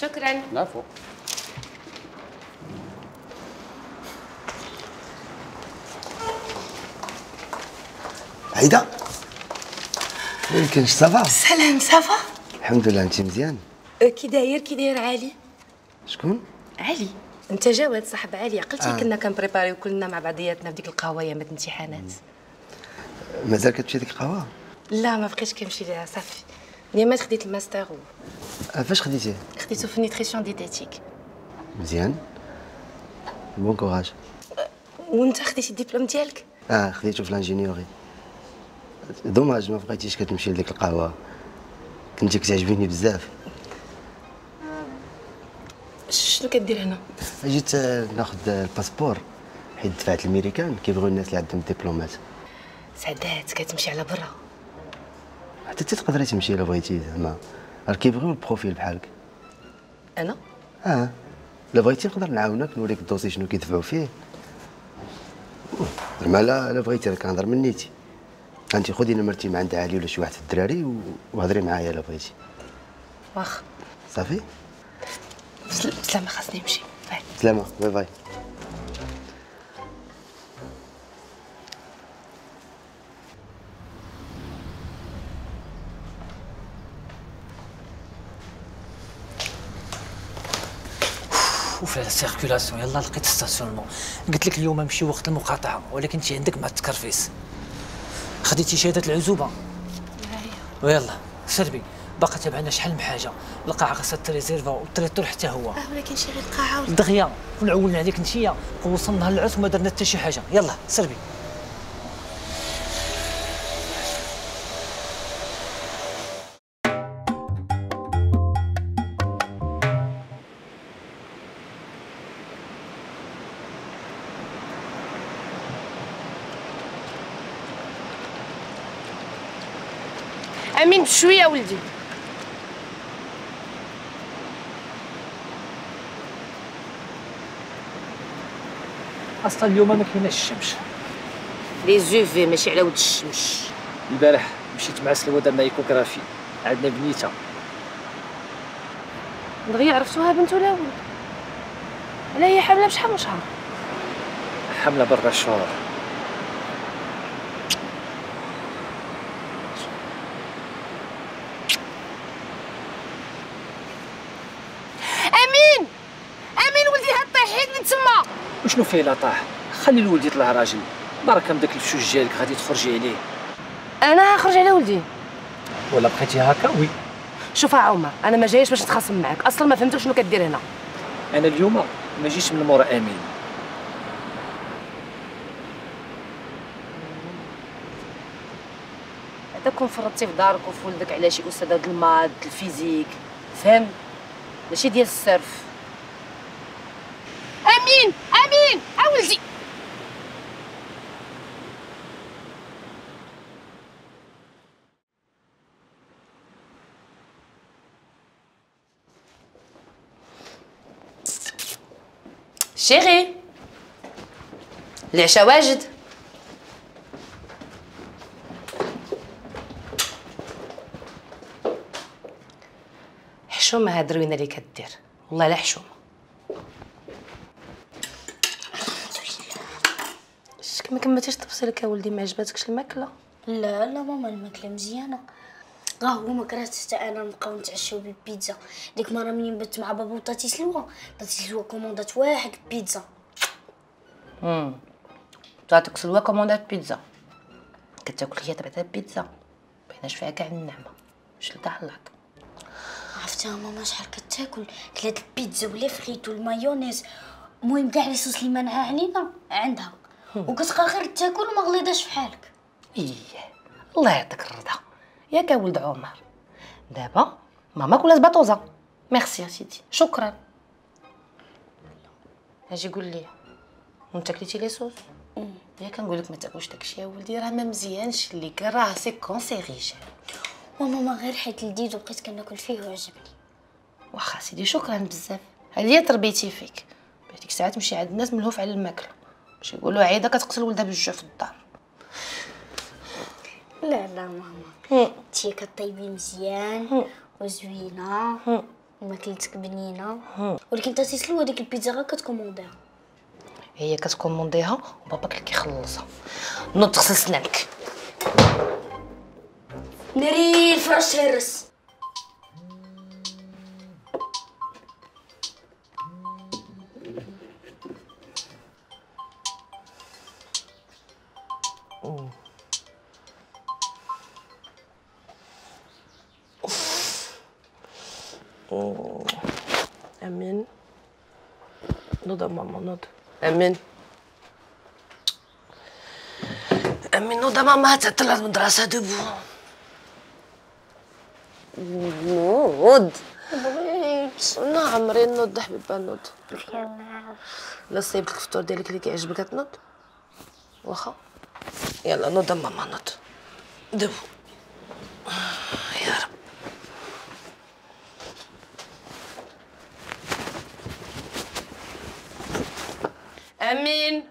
شكرا. العفو عايده مالكنش صافا؟ سلام صافا. الحمد لله انت مزيان. كي داير كي داير علي. شكون؟ علي. أنت جواد صاحب علي. عقلتي آه. كنا كنبريباريو كلنا مع بعضياتنا في ديك القهوة أيام الامتحانات. مازال كتمشي ديك القهوة؟ لا ما بقيتش كنمشي ليها صافي. اليومات خديت الماستر و فاش خديتيه خديته في nutrition diététique مزيان bon courage وانت خديتي الدبلوم ديالك آه خديته في ال ingénierie dommage ما بقيتيش كتمشي لديك القهوه كنتي كتعجبيني بزاف شنو كدير هنا جيت ناخذ ال passeport حيت دفعت الميريكان كيبغيو الناس اللي عندهم دبلومات سعدات كتمشي على برا حتى أنت تقدري تمشي إلا بغيتي زعما. راه كيبغيو ال profil بحالك؟ أنا؟ آه. إلا بغيتي نقدر نعاونك نوريك ال dossier شنو كيدفعوا فيه. زعما لا لا بغيتي راه كنهضر من نيتي. انت خدي نمرتي مع عند علي ولا شي واحد في الدراري وهضري معايا إلا بغيتي. واخا. صافي؟ بسل- بسلامة خاصني نمشي. bye. سلامه bye bye. وفي ال circulation. يلا لقيت stationnement قلت لك اليوم نمشي وقت المقاطعة ولكن انت عندك مع التكرفيس. خديتي شهادة العزوبة؟ ويلا سربي باقا تابعنا شحال من حاجة. القاعه خاصها ت réserva و ال traiteur حتى هو. آه ولكن شي غير القاعه دغيا ونعولنا عليك انتيا ووصلنا للعرس وما درنا حتى شي حاجة. يلا سربي. بشويه ولدي. أصلا اليوم ما كايناش الشمس. لي زوفي ماشي على ود الشمس. البارح مشيت مع سلوى درنا ايكوغرافي عندنا بنيته دغيا عرفتوها بنت ولا ولد. لا هي حاملة بشحال من شهر؟ حاملة برا الشهور امين امين ولدي هاد طيحيت من تما وشنو فيه لا طاح؟ خلي الولد يطلع راجل. بركه من داك الفشوش ديالك غادي تخرجي عليه. أنا هخرج على ولدي. ولا بقيتي هكا؟ oui. شوف يا عمر أنا ما جايش باش نتخاصم معاك أصلا ما فهمتش شنو كدير هنا. أنا اليوم ما جيتش من مورا آمين. هذا كون فرطتي في دارك وفي ولدك على شي استاذه د ال maths ال physique. فهم؟ ماشي ديال الصرف. امين آمين! اولدي شيري العشاء واجد. حشومه هاد الروينه اللي كدير. والله لا حشومه ما كملتيش طبسيلك يا ولدي ما عجباتكش الماكلة؟ لا لا ماما الماكلة مزيانة. راه هو ما كرهت حتى أنا نبقاو نتعشاو بالبيتزا. ديك المره ملي بت مع بابا و tatie سلوى tatie سلوى command ات واحد بيتزا. امم تعطيك سلوى كوموندات بيتزا. كتاكل هي تبعتها بيتزا. بيناش فيها كاع النعمة. شلت عليك عرفتها ماما شحال كتاكل. كلات البيتزا و les frites والمايونيز. المهم كاع les sauces اللي مانعها علينا عندها. وكتبقى غير تاكل وما غليظاش فحالك إيه الله يعطيك الرضا. ياك يا ولد عمر. دابا ماما كلات بطوزه ميرسي يا سيدي شكرا. أجي قول لي وانت كليتي les sauces؟ يا كنقول لك ما تاكلش داكشي يا ولدي. راه ما مزيانش ليك راه c'est cancérigène وماما غير حيت لديد وبقيت كناكل فيه وعجبني. واخا سيدي شكرا بزاف. هذه تربيتي فيك. هذيك الساعة تمشي عند الناس ملهوف على الماكلة. باش يقولوا عايده كتقتل ولدها بالجوع في الدار. لا لا ماما. انتي كطيبي مزيان وزوينة وماكلتك بنينه ولكن tatie سلوى هذيك البيتزا غير كت command يها هي كتكومونديها وباباك اللي كيخلصها. نوض تغسل سنانك ناري الفراش تهرس أمين. نوض ماما نوض. أمين. أمين نوض ماما تعطل المدرسة دبو. نوض. نعم رين نوض حبيبة نوض. لا صيبت الفطور ديالك اللي كيعجبك تنوض واخا. يلا نوض ماما نوض. دبو. يا رب. امين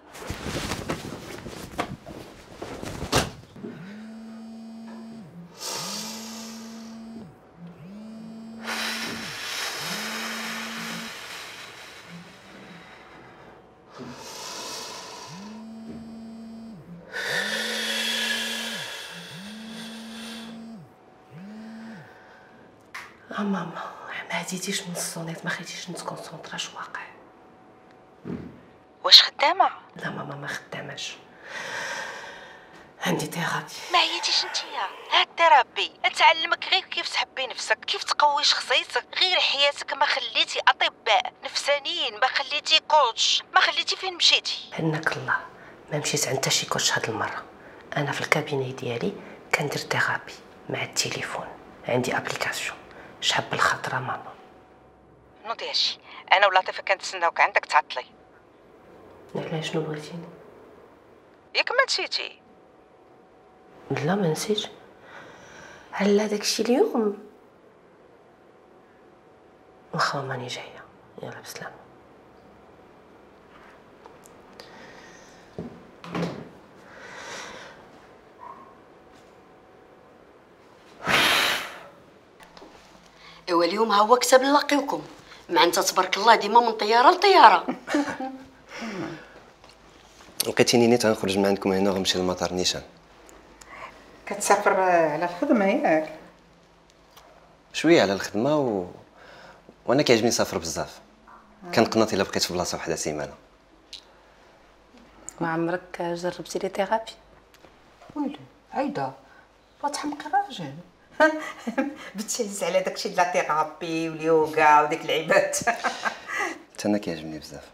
آه ماما ما هديتيش من ال sonnette ما خليتيش نت concentra واقع واش خدامة؟ لا ماما ما خداماش. عندي thérapie. ما عييتيش نتيا هاد ال thérapie تعلمك غير كيف تحبي نفسك كيف تقوي شخصيتك غير حياتك. ما خليتي أطباء نفسانيين ما خليتي coach ما خليتي فين مشيتي. تبارك الله ما مشيت عند شي coach هاد المرة. أنا في ال cabinet ديالي كندير thérapie مع التليفون. عندي application. شحال بالخطره ماما؟ نوضي هادشي. أنا ولطيفه كنتسناوك عندك تعطلي. علاش شنو بغيتيني؟ ياك ما نسيتي. لا ما نسيتش. هلا داكشي اليوم. واخا ماني جاية. يلا بسلامه ايوا اليوم ها هو كتاب نلاقيوكم. مع انت تبارك الله ديما من طيارة لطيارة. لقيتيني نيت غنخرج من عندكم هنا وغنمشي للمطار نيشان. كتسافر على الخدمة ياك. شوية على الخدمة و... وأنا كيعجبني نسافر بزاف. كنقنط إلا بقيت في بلاصة وحدة سيمانة. ما عمرك جربتي لي تيرابي ويلي عايدة غتحمقي راجل بتهز على داكشي ديال ال thérapie واليوغا وديك العباد حتى أنا كيعجبني بزاف.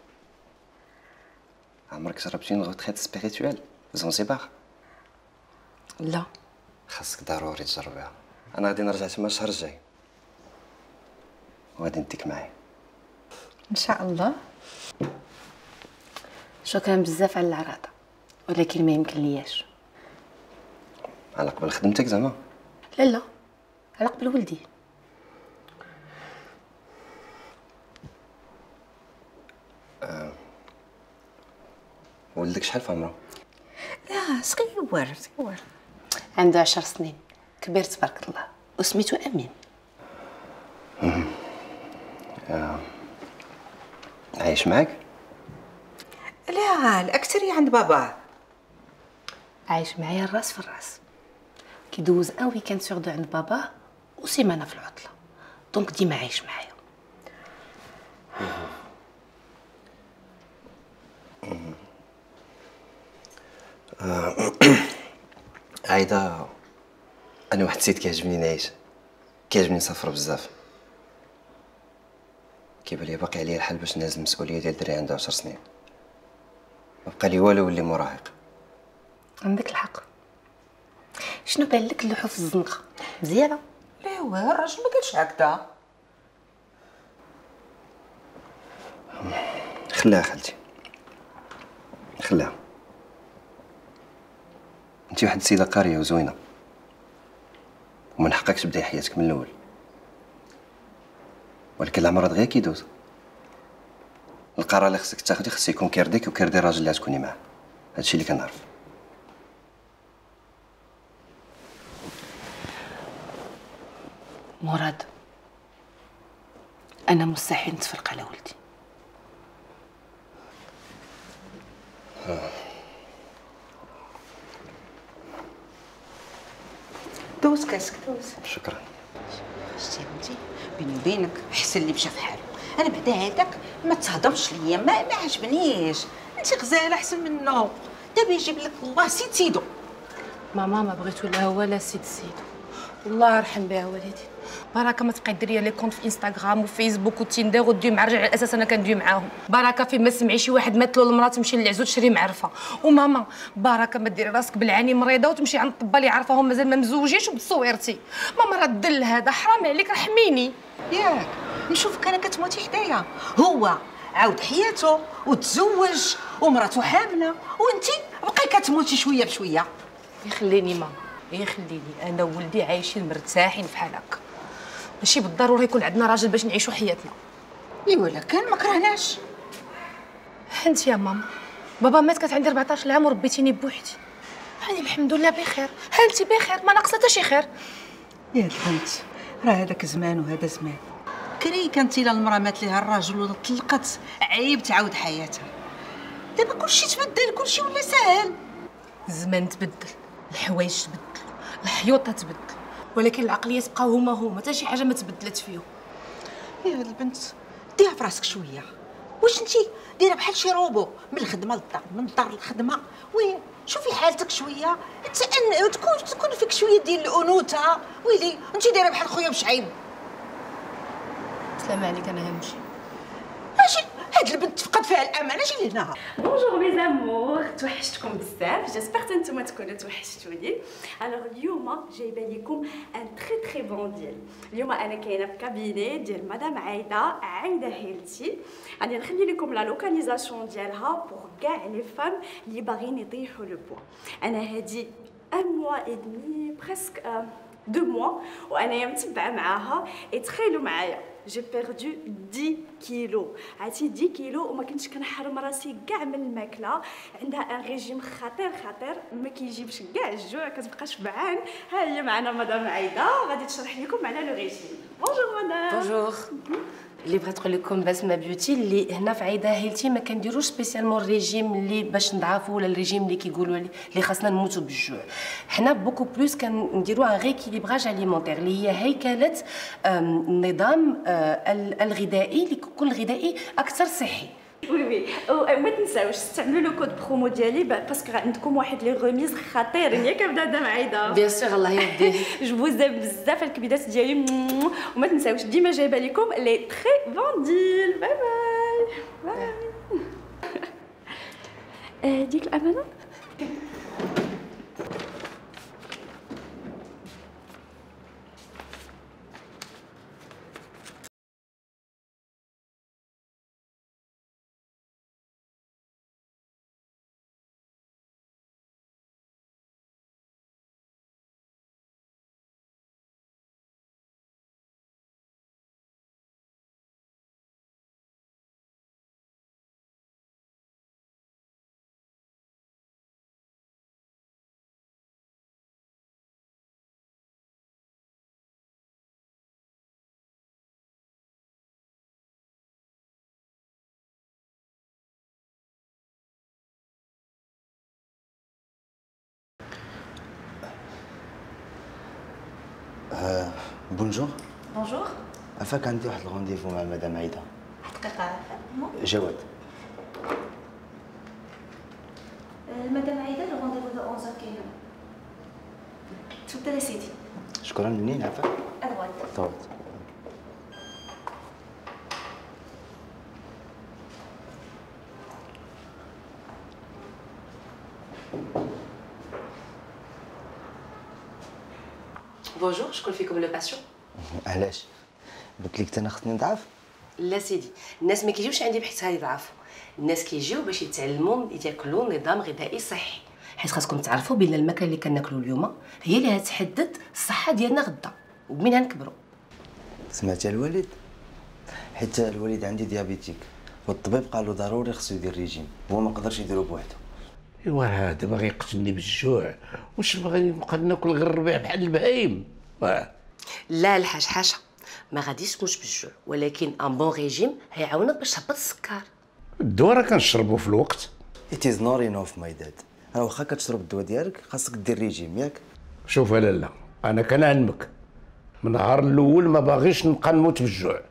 عمرك جربتي une retraite spirituelle في زنزبار لا خاصك ضروري تجربيها أنا غادي نرجع تما الشهر الجاي. وغادي نديك معايا. إن شاء الله. شكرا بزاف على العراضه ولكن ما يمكن لياش. على قبل خدمتك زعما؟ لا لا. على قبل ولدي. ولدك شحال في عمره لا صغير صغير. عنده عشر سنين. كبير تبارك الله. وسميتو أمين. عايش معاك؟ لا الاكثرية عند باباه عايش معايا الراس في الراس. كيدوز un weekend sur deux عند باباه وسيمانة في العطلة. donc ديما عايش معايا. عايدة أنا واحد السيد كيعجبني نعيش كيعجبني نسافر بزاف. كيبان لي باقي عليا الحال باش نهز المسؤولية ديال دري عنده عشر سنين. ما بقى لي والو ولي مراهق. عندك الحق. شنو بان لك اللوحه في الزنقة؟ مزيانة. لا هو الراجل ما قالش هكذا. خلاها خالتي. خلاها. انت واحد السيده قاريه وزوينه ومن حقك تبداي حياتك من الأول. ولكن العمر غير كيدوز. القرار اللي خصك تاخدي خص يكون كيرضيك وكيرضي الراجل اللي غتكوني معاه. هادشي اللي كنعرف. مراد أنا مستحيل نتفرق على ولدي. دوز كاسك دوز شكرا. شتي بنتي بيني وبينك احسن اللي مشى في حاله أنا بعدا هذاك ما تهضرش ليا ما ما عجبنيش. أنت غزاله أحسن منه. دابا يجيب لك الله سيد سيدو. ماما ما بغيتو لا هو لا سيد سيدو. والله يرحم بها والدي بركه ما تبقاي ديري les comptes في إنستغرام وفيسبوك وتيندر ودوي مع الرجال على أساس أنا كندوي معاهم. بركه في ما سمعي شي واحد مات له المراه تمشي للعزو تشري معرفة. وماما بركه ما ديري راسك بالعاني مريضة وتمشي عند الطبال اللي عارفاهم مازال ما مزوجينش وبتصويرتي ماما راه الدل هذا حرام عليك رحميني ياك نشوفك أنا كتموتي حدايا. هو عاود حياته وتزوج ومراته حامله وانت بقاي كتموتي شوية بشوية. يخليني ماما يخليني أنا وولدي عايشين مرتاحين بحال هكا ماشي بالضرورة يكون عندنا راجل باش نعيشوا حياتنا. ايوا لا كان ما كرهناش انت يا ماما بابا مات كانت عندي 14 عام وربيتيني بوحدي. هاني الحمد لله بخير. انت بخير ما ناقصه حتى شي خير. يا البنت راه هذاك زمان وهذا زمان. كري كانت إلى المرأة مات ليها الراجل ولا طلقت عيب تعاود حياتها. دابا كلشي تبدل كلشي ولا ساهل؟ الزمان تبدل الحوايج تبدلوا الحيوطة تبدل. ولكن العقليات بقاو هما هما حتى شي حاجة ما تبدلت فيهم. يا البنت ديها في راسك شوية. واش انت دايرة بحال شي روبو من الخدمة للدار من الدار للخدمه وي شوفي حالتك شوية. تأن تكون تكون فيك شوية ديال الأنوثة. ويلي انت دايرة بحال خويا بشعيب سلام عليك أنا غنمشي ماشي. هاد البنت تفقد فيها الأمانة جي لهنا bonjour mes amours توحشتكم بزاف. j'espère نتوما تكونوا توحشتوني. alors اليوم جايبة لكم un très très bon deal اليوم أنا كاينة في cabinet ديال مدام عايدة عايدة Healthy. غادي نخلي لكم la localisation ديالها pour كاع les femmes اللي باغيين يطيحوا le poids أنا هادي un mois et demi presque deux mois وأنا متبعة معاها. تخيلوا معايا. j'ai perdu 10 كيلو عرفتي 10 كيلو وما كنتش كنحرم راسي كاع من الماكلة. عندها un régime خطير خطير ما كيجيبش كاع الجوع كتبقى شبعان ها هي معنا مدام عايدة. غادي تشرح لكم على le régime. bonjour madame bonjour اللي بغيت نقول لكم بسمة Beauty اللي هنا في عيده Healthy ما كنديروش spécialement ال régime اللي باش نضعفوا ولا الريجيم اللي كيقولوا لي اللي خاصنا نموتوا بالجوع. حنا beaucoup plus كنديروا un rééquilibrage alimentaire اللي هي هيكلة النظام آه، ال- الغذائي اللي يكون غذائي أكثر صحي. oui oui وما تنساوش استعملوا le code promo ديالي parce que عندكم واحد les remises خطيرين ياك مدام عايده bien sûr الله يهديه gros bisous بزاف الكبيدات ديالي وما تنساوش ديما جايبه لكم les très bons deals bye bye bye ديك الامانه bonjour bonjour عفاك عندي واحد ال rendez-vous مع مدام عايده دقيقة جواد مدام عايدة le rendez-vous de 11 كاين تفضل يا سيدي شكرا منين عفاك أدوات شكون فيكم le patient علاش؟ قلت لك أنا خصني نضعف؟ لا سيدي. الناس ما كيجيوش عندي بحيث يضعفوا. الناس كيجيو باش يتعلموا ياكلوا نظام غذائي صحي. حيت خاصكم تعرفوا بأن الماكلة اللي كناكلوا اليوم هي اللي غتحدد الصحة ديالنا غدا. ومنها نكبروا. سمعت الوالد؟ حيت الوالد عندي diabétique. والطبيب قال له ضروري خصو يدير ريجيم. هو ما قدرش يديرو بوحدو. ايوا هذا باغي يقتلني بالجوع. واش باغي نبقى ناكل غير الربيع بحال البهايم؟ واه. لا الحاج حاشا ما غاديش تموت بالجوع ولكن un bon régime هيعاونك باش تهبط السكر. الدواء راه كنشربو في الوقت. It is not enough my dad. أنا واخا كتشرب الدواء ديالك خاصك دير ريجيم ياك؟ شوف يا لالا أنا كنعلمك. من النهار الأول ما باغيش نبقى نموت بالجوع.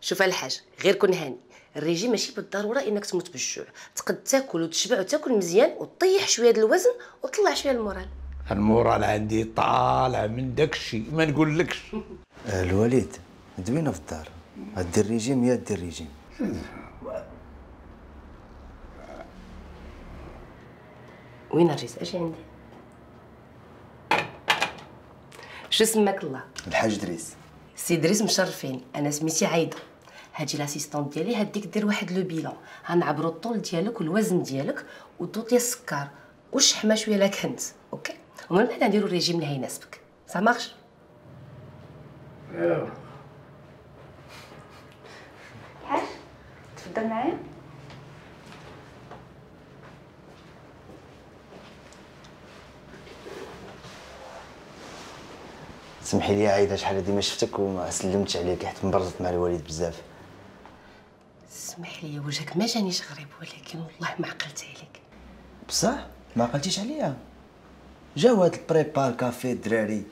شوف الحاج غير كون هاني. الريجيم ماشي بالضرورة إنك تموت بالجوع. تقد تاكل وتشبع وتاكل مزيان وطيح شوية ديال الوزن وطلع شوية ال moral. ال moral عندي طالع من داك الشيء ما نقولكش. آه، الوليد دوينا في الدار. دير ريجيم يا دير ريجيم وين الريس أجي عندي. شو سماك الله؟ الحاج دريس. سي دريس مشرفين أنا سميتي عايدة. هادي l'assistante ديالي غادي دير واحد le bilan غنعبرو الطول ديالك والوزن ديالك ديال السكر. والشحمه شوية لا كنت ok؟ ومن بعد نديرو الريجيم اللي هيناسبك. ça marche حاج تفضل معايا. سمحي لي عايدة شحال هادي ما شفتك وما سلمتش عليك حيت مبرزت مع الوالد بزاف. اسمح لي وجهك ما جانيش غريب ولكن والله ما عقلت عليك. بصح؟ ما عقلتيش عليا؟ جاو هاد البريبا الكافي الدراري.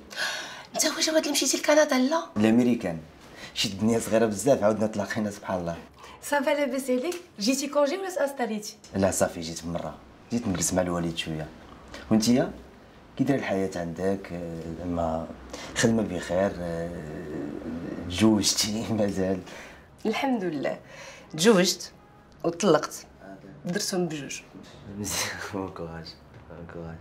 انت هو جواد اللي مشيتي لكندا؟ لا. الأمريكان. شي الدنيا صغيرة بزاف عاودنا تلاقينا سبحان الله. ça va لاباس عليك جيتي congé ولا تاستاليتي لا صافي جيت مرة. جيت نجلس مع الوالد شوية. وانتيا؟ كي داير الحياة عندك آه، زعما خدمة بخير آه، تزوجتي مازال. الحمد لله. تزوجت وطلقت درتهم بجوج. مزيان كوراج كوراج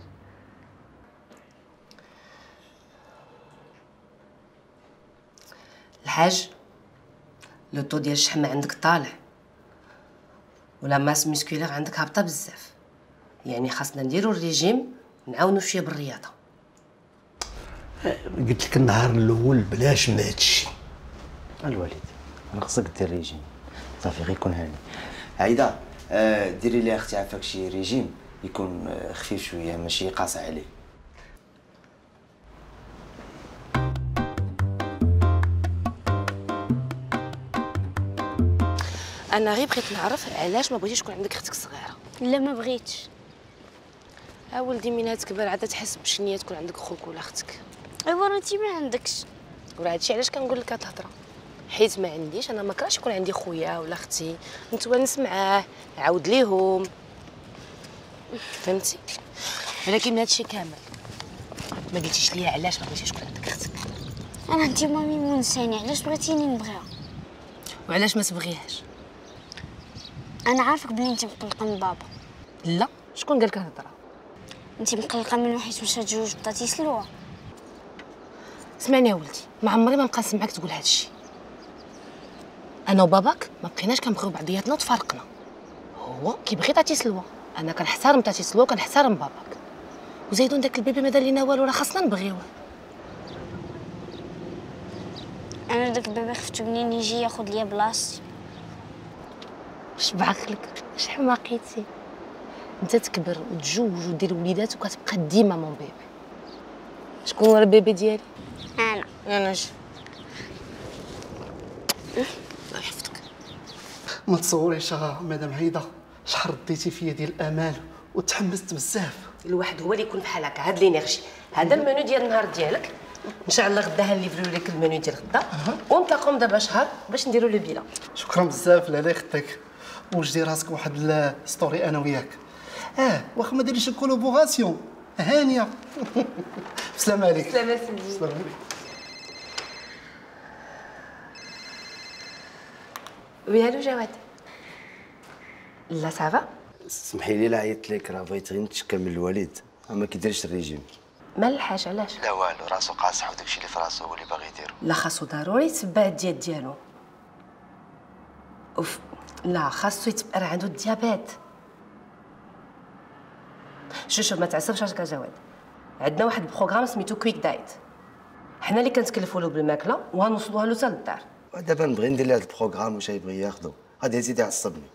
الحاج؟ لو طو ديال الشحمه عندك طالع. و la masse musculaire عندك هابطة بزاف. يعني خاصنا نديرو الريجيم نعاونو شوية بالرياضة. قلت لك النهار الأول بلاش من هادشي الوالد أنا خصك دير ريجيم صافي غير يكون هاني. عايدة آه، ديري لي أختي عافاك شي ريجيم يكون آه، خفيف شوية ماشي قاصح عليه. أنا غير بغيت نعرف علاش ما بغيتيش تكون عندك أختك صغيرة. لا ما بغيتش. ا ولدي من تكبر عاد تحس بشنيه تكون عندك خوك ولا أختك. ايوا انت ما عندكش. وراه هادشي علاش كنقول لك هاد الهضره حيت ما عنديش أنا ما كرهش يكون عندي خويا ولا أختي. نتونس معاه نعاود ليهم. فهمتي؟ ولكن من هادشي كامل. ما قلتيش ليا علاش ما بغيتيش تكون عندك أختك. أنا انت مامي منساني علاش بغيتيني نبغيها؟ وعلاش ما تبغيهاش؟ أنا عارفك بلي أنت مقلقة من بابا. لا شكون قال لك الهضره أنت مقلقة منو حيت مشى تجوج بطاتي سلوى. اسمعني يا ولدي ما عمري ما نبقى نسمعك تقول هذا الشيء. أنا وباباك ما بقيناش كنبغيو بعضياتنا وتفارقنا. هو كيبغي تاتي سلوى. أنا كنحترم تاتي سلوى وكنحترم باباك. وزيدون داك ال bébé ما دار لينا والو راه خاصنا نبغيوه. أنا داك ال bébé خفتو منين يجي ياخد ليا بلاصتي. اش بعقلك؟ اش حماقيتي؟ انت تكبر وتجوج ودير وليدات وكتبقى ديما mon bébé. شكون هو ال bébé ديالي؟ أنا. أنا ج الله يحفظك. ما تصوريش مدام هيدا شحال رديتي فيا ديال الأمال وتحمست بزاف. الواحد هو اللي يكون بحال هكا هاد l'énergie هذا المنيو ديال النهار ديالك. إن شاء الله غدا هنليفريو لك المنيو ديال غدا. ونتلاقاو دابا شهر باش نديرو le bilan. شكرا بزاف لاله خدك وجدي راسك واحد ال story أنا وياك. آه واخا ما ديريش collaboration هانيه بسلامة عليك. سلامة سيدي عليك oui allô جواد. لا ça va سمحي لي لا عيطت لك راه بغيت غير نتشكى من الوالد. ما كيديرش الريجيم. مال الحاج علاش؟ لا والو راسو قاصح وداكشي اللي في راسو هو اللي باغي يديرو. لا خاصو ضروري يتبع ال diète ديالو. أوف. لا خاصو يتبع راه عنده ال diabète. شوف شوف ما تعصبش راسك يا جواد. عندنا واحد ال programme سميتو Quick Diet حنا اللي كنتكلفوا له بالماكلة وغنوصلوها له حتى للدار. دابا نبغي ندير هذا ال programme واش يبغي ياخذو غادي يزيد يعصبني.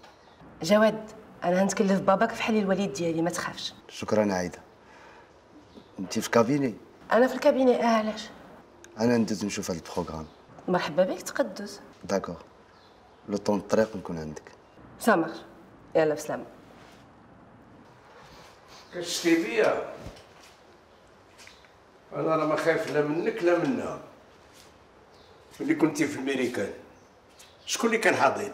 جواد أنا غنتكلف باباك بحال الوالد ديالي ما تخافش. شكرا عايدة. انت في cabinet؟ أنا في ال cabinet آه علاش؟ أنا ندوز نشوف هذا ال programme. مرحبا بك تقدس. d'accord le temps الطريق نكون عندك. ça marche يلا بسلامه كشتي بيا. أنا راه ما خايف لا منك لا منها ملي كنتي في الميريكان شكون اللي كان حاضيني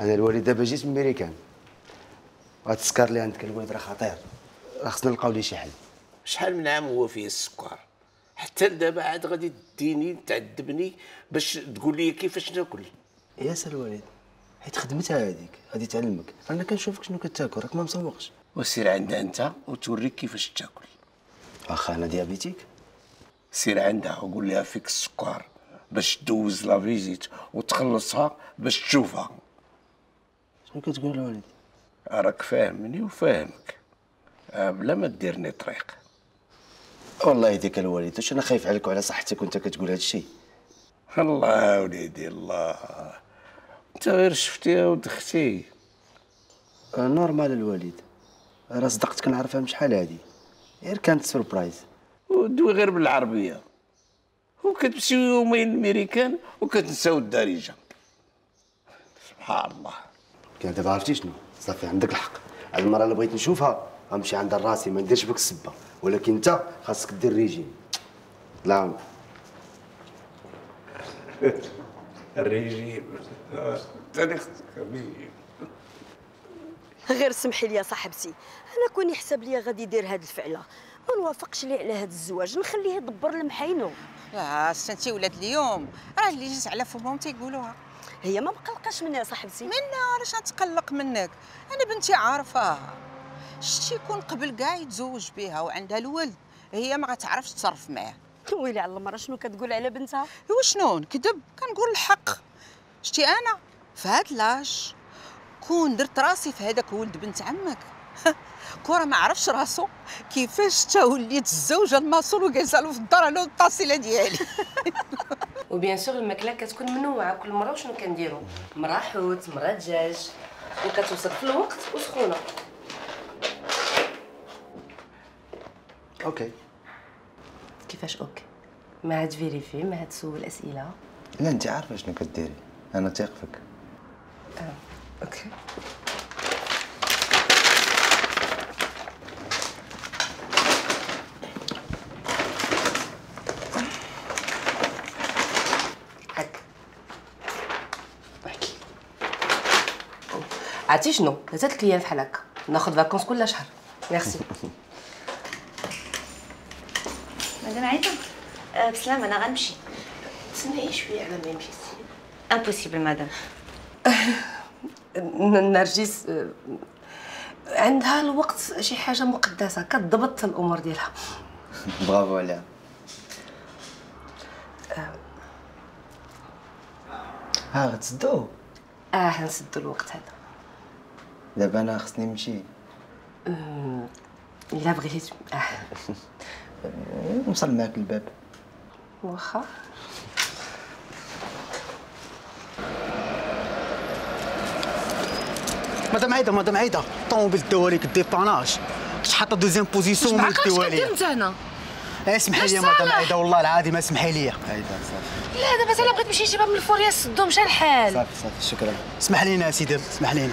أنا الوالد دابا جيت من ميريكان وهاد السكر اللي عندك الوالد راه خطير. راه خصنا نلقاو ليه شي حل. شحال من عام هو فيه السكر؟ حتى دابا عاد غادي تديني تعذبني باش تقول لي كيفاش ناكل يا الوالد حيت خدمتها هذيك غادي تعلمك. أنا كنشوفك شنو كتاكل راك ما مسوقش. وسير عندها أنت وتوريك كيفاش تاكل. واخا أنا diabétique؟ سير عندها وقول لها فيك السكر باش دوز la visite وتخلصها باش تشوفها. شنو كتقول الوالد راك فاهمني وفاهمك. آه، بلا ما ديرني طريق. والله يديك الوالد واش أنا خايف عليك وعلى صحتك وأنت كتقول هذا الشيء الله وليدي الله. أنت غير شفتيها ودختي آه، normal الوالد. راه صدقت كنعرفها من شحال هادي. غير كانت surprise. ودوي غير بالعربية. وكتمشيو يومين الميريكان وكتنساو الدارجة. سبحان الله. كان دابا عرفتي شنو؟ صافي عندك الحق. هاد المرة اللي بغيت نشوفها غنمشي عند راسي ما نديرش بك السبة. ولكن انت خاصك دير ريجيم. لا. الريجيم. ثاني خصك الريجيم غير سمحي لي يا صاحبتي. أنا كوني حساب ليا غادي يدير هاد الفعلة. ما نوافقش ليه على هاد الزواج. نخليه يدبر المحينو لا استنتي ولاد اليوم. راه اللي جات على فمهم تيقولوها. هي ما مقلقاش منها يا صاحبتي. منا علاش غتقلق منك؟ أنا بنتي عارفة. شتي يكون قبل كاع يتزوج بها وعندها الولد؟ هي ما غتعرفش تصرف معاه. ويلي على المرة شنو كتقول على بنتها؟ وشنو نكذب؟ كنقول الحق. شتي أنا؟ في هاد لاج كون درت راسي في هذاك ولد بنت عمك. كورة ما عرفش راسو كيفاش تا وليت الزوجة الماسول وجالسه له في الدار أنا والطاسيله ديالي؟ وبيان سور الماكلة كتكون منوعة. كل مرة وشنو كنديروا مرة حوت مرة دجاج. وكتوصل في الوقت وسخونة. ok. كيفاش ok؟ ما عاد vérifie ما عاد تسول أسئلة. لا أنت عارفة شنو كديري. أنا تيق فيك. آه. ok. عرفتي شنو؟ ثلاثة أيام بحال هكا ناخذ vacances كل شهر. ميرسي مدام عايدة أه بسلامة أنا غنمشي. تسناي شوية على ما يمشي impossible مدام نرجس آه، عندها الوقت شي حاجة مقدسة كتضبط الأمور ديالها. برافو عليها. ها غتسدو؟ آه نسدو الوقت هذا. دابا أنا خصني نمشي. أمم، إلا بغيتي. آه. نوصل معاك الباب. واخا. مدام عايده مدام عايده. طوموبيل الدوالي كديباناج كنت حاطه دوزيام بوزيسيون من الدوالي؟ انت هنا. اسمحي لي مدام؟ عايده والله العظيم اسمحي لي. عايده صافي. لا دابا أنا بغيت نمشي نجيبها من الفوريه سدو مشى الحال صافي صافي شكرا. اسمح لينا يا سيدي اسمح لينا.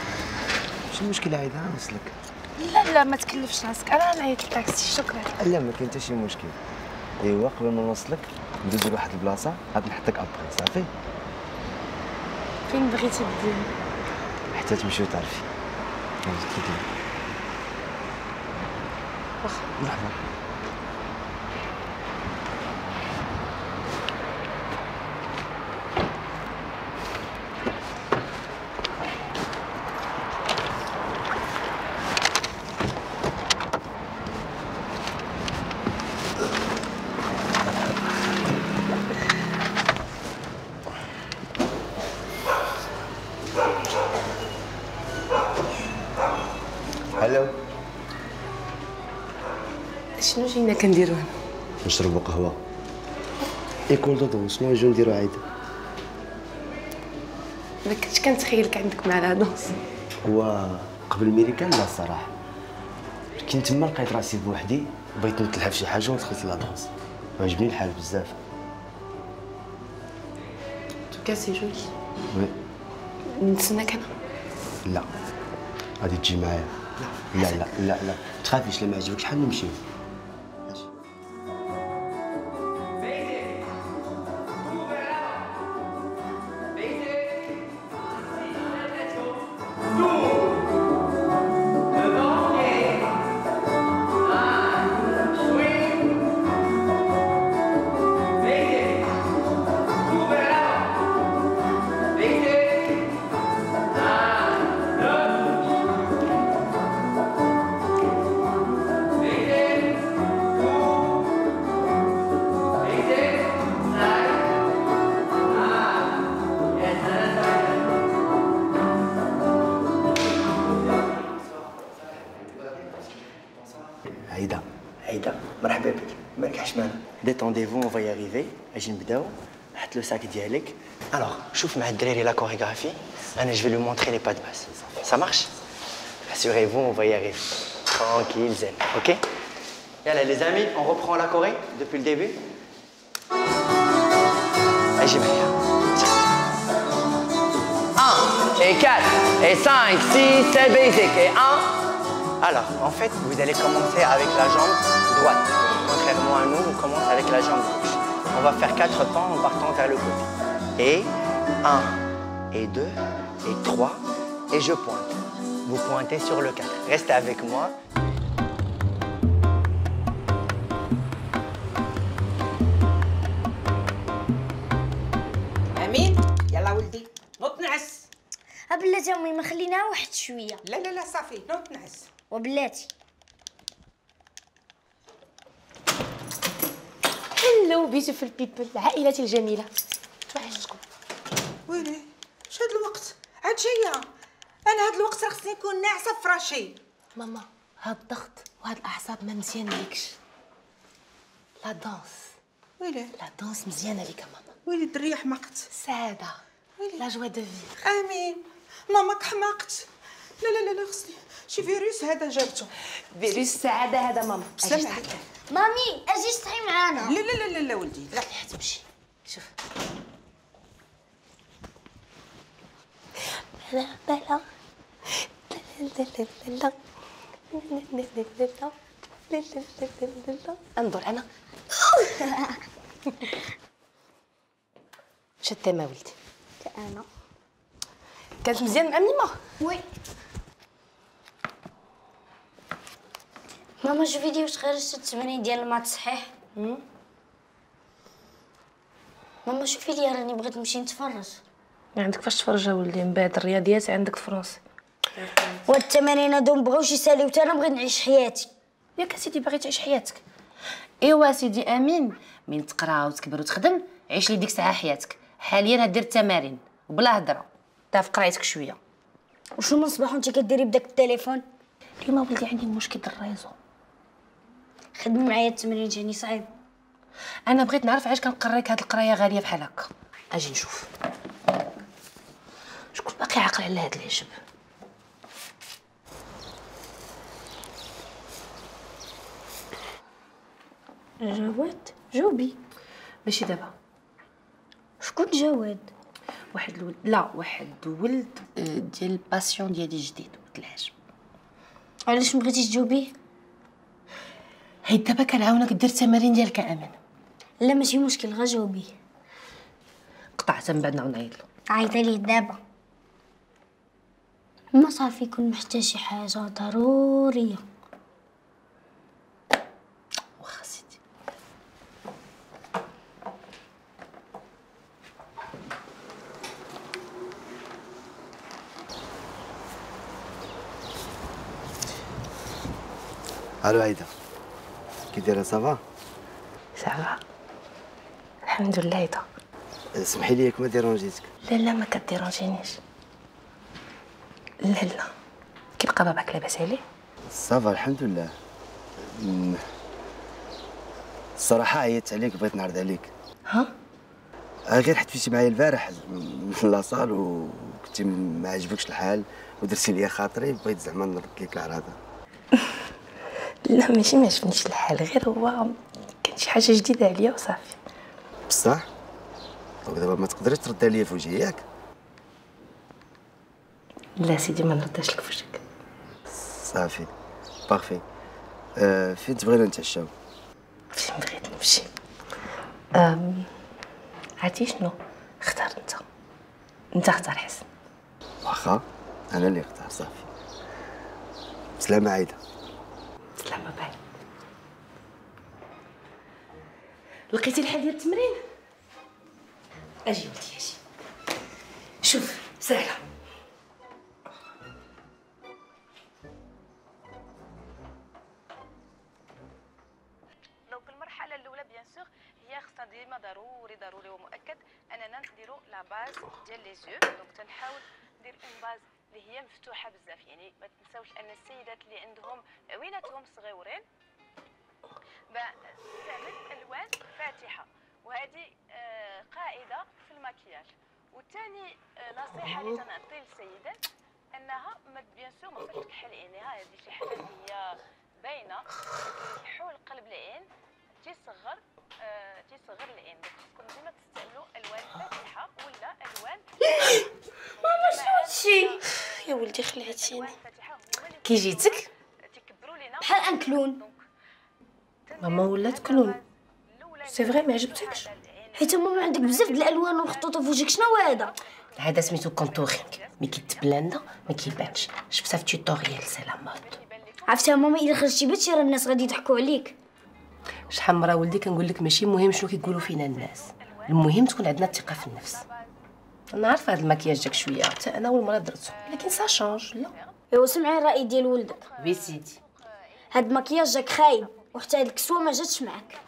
شنو المشكل عايدة؟ نوصلك لا لا ما تكلفش راسك أنا نعيط الطاكسي شكرا. لا ما كاين حتى شي مشكل. أيوا قبل ما نوصلك ندوزو لواحد البلاصة. غادي نحطك ابخي صافي؟ فين بغيتي ديري حتى تمشي وتعرفي. واخا. مرحبا hello شنو جينا كنديرو هنا. نشربوا قهوة. école de danse شنو نجيو نديرو عايده ما كنتش كنتخيلك عندك مع الهدوس هو قبل الميريكان لا الصراحه كنت تما لقيت راسي بوحدي بغيت نتلهى في شي حاجة ودخلت la danse وعجبني الحال بزاف. c'est joli وي نتسناك أنا لا. غادي تجي معايا. لا لا لا لا تخافيش لا ما عجبكش شحال نمشيو. le sac dialek. Alors, chouffe et la chorégraphie. je vais lui montrer les pas de basse. Ça marche? Rassurez-vous, on va y arriver. Tranquille, zen. Ok? Et Allez, les amis, on reprend la Corée depuis le début. Allez, j'y vais. Hein. 1 et 4 et 5, 6, 7, basic et 1. Alors, en fait, vous allez commencer avec la jambe droite. Contrairement à nous, on commence avec la jambe gauche. On va faire 4 temps, on part vers le côté. Et 1 et 2 et 3 et je pointe. Vous pointez sur le 4. Restez avec moi. امين يلا ولدي نوض نعس بلاتي امي ما خليناها واحد شوية لا لا لا صافي نوض نعس وبلاتي Hello beautiful people عائلتي الجميلة. توحشتكم ويلي؟ اش هاد الوقت؟ عاد جاية. أنا هاد الوقت راه خصني نكون ناعسة في فراشي. ماما هاد الضغط وهاد الأعصاب ما مزيان ليكش la danse. ويلي؟ la danse مزيانه ليك ماما. ويلي الدريه حمقت سعادة. la joie de vivre. آمين. ماماك حمقت لا لا لا لا خصني. شي فيروس هذا جابته. فيروس السعادة هذا ماما. سلام عليك. مامي أجي صحي معانا. لا لا لا لا لا ولدي. لا تمشي شوف. بلا بلا انظر أنا. شتى ما ولدي. أنا. كانت مزيان مع ميمه oui. ماما شوفي لي واش خرجت التمرين ديال ال maths صحيح ماما شوفي لي راني بغيت نمشي نتفرج ما عندك فاش تفرج ولدي من بعد الرياضيات عندك français والتمارين هادو مبغاوش يساليو حتى أنا بغيت نعيش حياتي ياك سيدي باغي تعيش حياتك ايوا سيدي امين من تقرا وتكبر وتخدم عيش لي ديك الساعة حياتك حاليا دير التمارين وبلا هضره تا في قرايتك شوية وشنو من صباح وانت كديري بداك التليفون اليوم ولدي عندي مشكل ال réseau خدمي معايا التمرين جاني صعيب. أنا بغيت نعرف علاش كنقريك هاد القراية غالية بحال هكا. أجي نشوف. شكون باقي عاقل على هاد العجب؟ جواد؟ جاوبي ماشي دابا. شكون جواد؟ واحد الولد لا واحد ولد آه، ديال ال patient ديالي جديد ولد العجب. علاش ما بغيتيش تجاوبيه هي دابا كنعاونك دير التمارين ديالك أمين. لا ماشي مشكل غا جاوبيه قطعت من بعد نعاود نعيط له. عيطي ليه دابا؟ ما صافي يكون محتاج شي واخا سيدي. ألو عايدة. كي دايره صافا سافا الحمد لله يدا سمحي لي ياك ما ديرونجيتك. لا لا ما كديرونجينيش. لا لا. كيبقى باباك لاباس عليه؟ صافا الحمد لله الصراحه عيطت عليك بغيت نعرض عليك. ها؟ آه، غير حتفيتي معايا البارح من لاصال وكنتي ما عجبكش الحال ودرتي ليا خاطري بغيت زعما نرد لك العراضة. لا ماشي ما عجبنيش الحال. غير هو كان شي حاجة جديدة عليا وصافي. بصح؟ ودابا ما تقدريش تردها ليا في وجهي ياك؟ لا سيدي ما نرداش لك في وجهك. صافي بارفي آه فين تبغينا نتعشاو؟ فين بغيت نمشي؟ أم... عرفتي شنو؟ اختار انت. انت اختار حسن. واخا أنا اللي اختار صافي. بسلامة عايدة. سلامة باي لقيتي الحل ديال التمرين؟ أجي ولدي أجي. شوف سهلة. donc المرحلة الأولى bien sûr هي خصنا ديما ضروري ضروري ومؤكد أننا نديرو la base ديال les yeux donc تنحاول ندير une base اللي هي مفتوحة بزاف يعني ما تنساوش أن السيدات اللي عندهم عويناتهم صغيورين. تستعمل ألوان فاتحة وهذه آه، قاعدة في المكياج. وثاني نصيحة اللي تنعطي للسيدات أنها mais bien sûr ما تبقاش تكحل عينيها هذه شي حاجة اللي هي باينة. حول قلب العين تيصغر آه تيصغر العين. donc خصكم ديما تستعملوا ألوان فاتحة ولا ألوان ماما شنو هادشي يا ولدي خلعتيني. كي جيتك؟ بحال un clown. ماما ولات كلون سي فري ما عجبتكش؟ حيت ماما عندك بزاف د الألوان ومخطوطة في وجهك شنو هذا؟ هذا سميتو contouring mais كيتبلانا ما كيبانش. شفتها في tutorial c'est la mode عرفتي ماما إلا خرجتي بهادشي راه الناس غادي يضحكوا عليك. شحال مرة ولدي كنقول لك ماشي مهم شنو كيقولوا فينا الناس. المهم تكون عندنا الثقة في النفس أنا عارفة هذا المكياج جاك شوية حتى أنا أول مرة درتو لكن ça change là. أيوا سمعي الرأي ديال ولدك. oui سيدي. هاد المكياج جاك خايب وحتى هاد الكسوة ما جاتش معاك.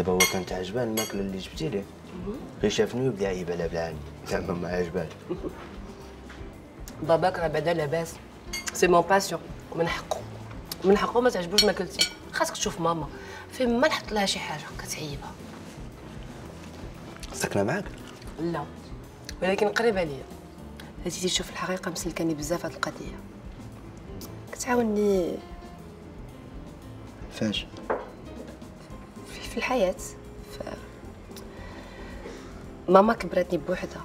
دابا هو كانت عجبان الماكلة اللي جبتي ليه. غير شافني وبدا يعيب عليها بالعاني زعما ما عجبان باباك راه بعدا لاباس. c'est mon patient من حقه. من حقه ما تعجبوش ماكلتي. خاصك تشوف ماما. فين ما نحط لها شي حاجة كتعيبها ساكنة معاك؟ لا. ولكن قريبه ليا هاتي تشوف الحقيقة مسلكاني بزاف هاد القضية. كتعاوني فاش؟ في, الحياة ف... ماما كبرتني بوحدها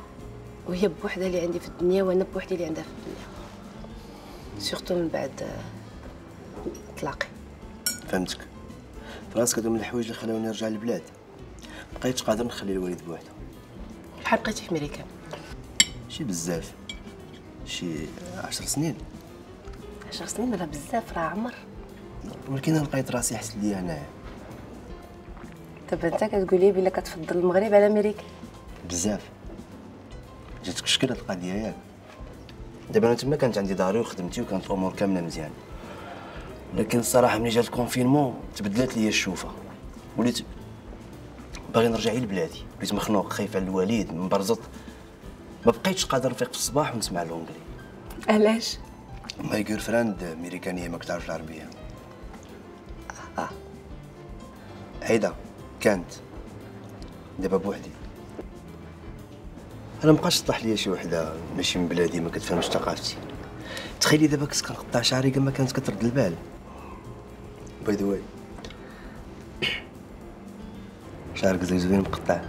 وهي بوحدها اللي عندي في الدنيا وأنا بوحدي اللي عندها في الدنيا. surtout من بعد طلاقي فهمتك. في راسك هادو من الحوايج اللي خلاوني نرجع للبلاد. بقيتش قادر نخلي الوالد بوحده بحال بقيتي في ميريكان شي بزاف. شي عشر سنين. عشر سنين راه بزاف راه عمر. ولكن أنا لقيت راسي احسن ليا هنايا. دابا انت كتقولي بلا كتفضل المغرب على أمريكا. بزاف. جاتك شكل هاد القضية ياك. دابا أنا تما كانت عندي داري وخدمتي وكانت الأمور كاملة مزيان. لكن الصراحة ملي جا الكونفينمون تبدلات ليا الشوفة. وليت باغي نرجع لبلادي وليت مخنوق خايف على الوالد مبرزط. ما بقيتش قادر نفيق في الصباح ونسمع ال hungry علاش؟ my girlfriend أمريكانية ما كتعرفش العربية. آه. عيدا كانت دابا بوحدي. أنا مبقاش طاح ليا شي وحدة ماشي من بلادي ما كتفهمش ثقافتي. تخيلي دابا كنت كنقطع شعري كما كانت كترد البال. by the way شعرك زي زوين مقطع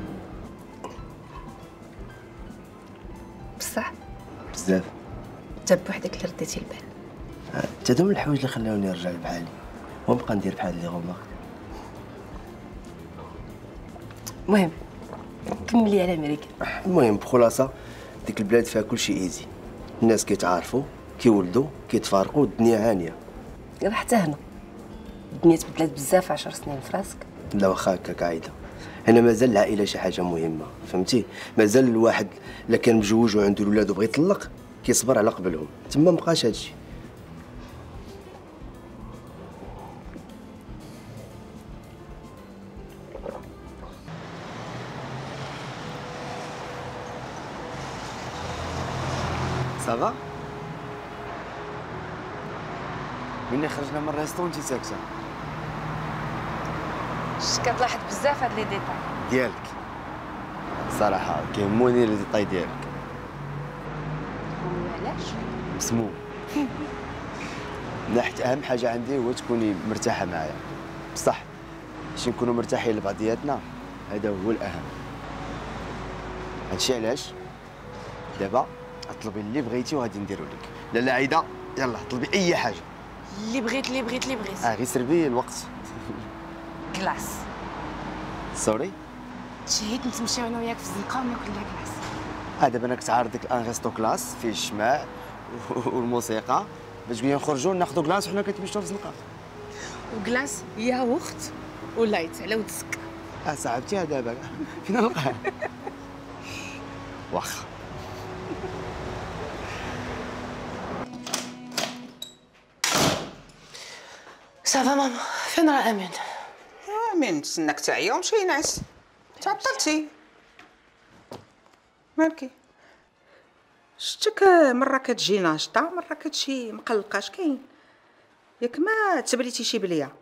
بصح. بزاف. انت بوحدك اللي رديتي البال. حتى هادو من الحوايج اللي خلاوني نرجع لبحالي. ونبقى ندير بحال اللي غمض المهم كملي على أمريكا. المهم بخلاصة ديك البلاد فيها كلشي إيزي. الناس كيتعارفوا كيولدوا كيتفارقوا الدنيا هانيه راه حتى هنا. الدنيا تبدلات بزاف عشر سنين في راسك. لا واخا هكاك عايده هنا مازال العائلة شي حاجة مهمة فهمتي؟ مازال الواحد الا كان مجوج وعنده الولاد وبغى يطلق كيصبر على قبلهم. تما مبقاش هادشي. انت ساكته شت كتلاحظ بزاف هاد les détails. ديالك. صراحة كيهموني les détails ديالك. وعلاش مسموم. من ناحيه أهم حاجة عندي هو تكوني مرتاحة معايا. بصح باش نكونوا مرتاحين لبعضياتنا هذا هو الأهم. هادشي علاش؟ دابا اطلبي اللي بغيتي وغادي نديرو لك. لاله عايدة يلا طلبي أي حاجة. اللي بغيت اللي بغيت اللي بغيت. آه غير سربي الوقت. glace sorry تشهيت نتمشاو أنا وياك في الزنقة وناكل لها glace آه دابا أنا كنت عارض لك un resto classe فيه الشماع والموسيقى. باش تقولي نخرجوا ناخذوا glace وحنا كنتمشوا في الزنقة. و glace yaourt و light على ود السكر آه صاحبتي دابا. فين نلقاها واخا. صافا ماما فين راه امين امين نتسناك تعيا ومشي ينعس تعطلتي مالكي شتك مره كتجي ناشطه مره كتجي مقلقه اش كاين ياك ما تبليتي شي بليه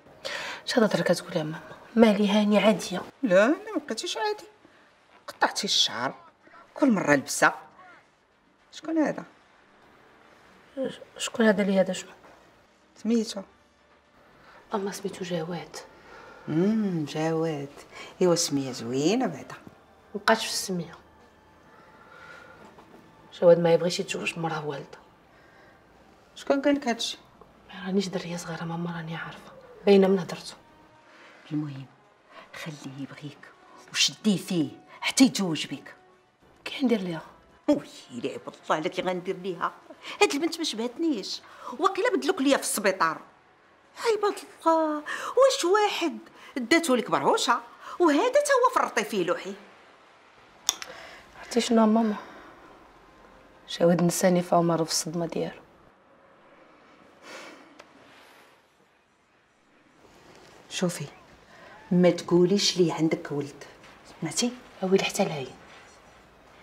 اش هاد الهضره كتقول يا ماما مالي هاني عاديه لا لا ما بقيتيش عادي قطعتي الشعر كل مره لبسه شكون هذا شكون هذا اللي هذا شنو سميتو أما سميتو جواد امم جواد إيوا سميه زوينة بعدا. مبقاتش في السمية. جواد ما يبغيش يتزوج مراه والده شكون قال لك هادشي ما رانيش درية صغيرة ماما راني عارفة. باينة من هضرته المهم خليه يبغيك وشديه فيه حتى يتزوج بك. كي ندير ليها؟ ويلي والله الا كي غندير ليها. هاد البنت ما شبهتنيش. واقيلا بدلوك ليا في السبيطار. عيباد الله واش واحد داتو لك برهوشه وهذا تا هو فرطي فيه لوحي. عرفتي شنو ماما؟ جواد نساني في عمر في الصدمة ديالو. شوفي ما تقوليش لي عندك ولد. سمعتي؟ ويلي حتى لهي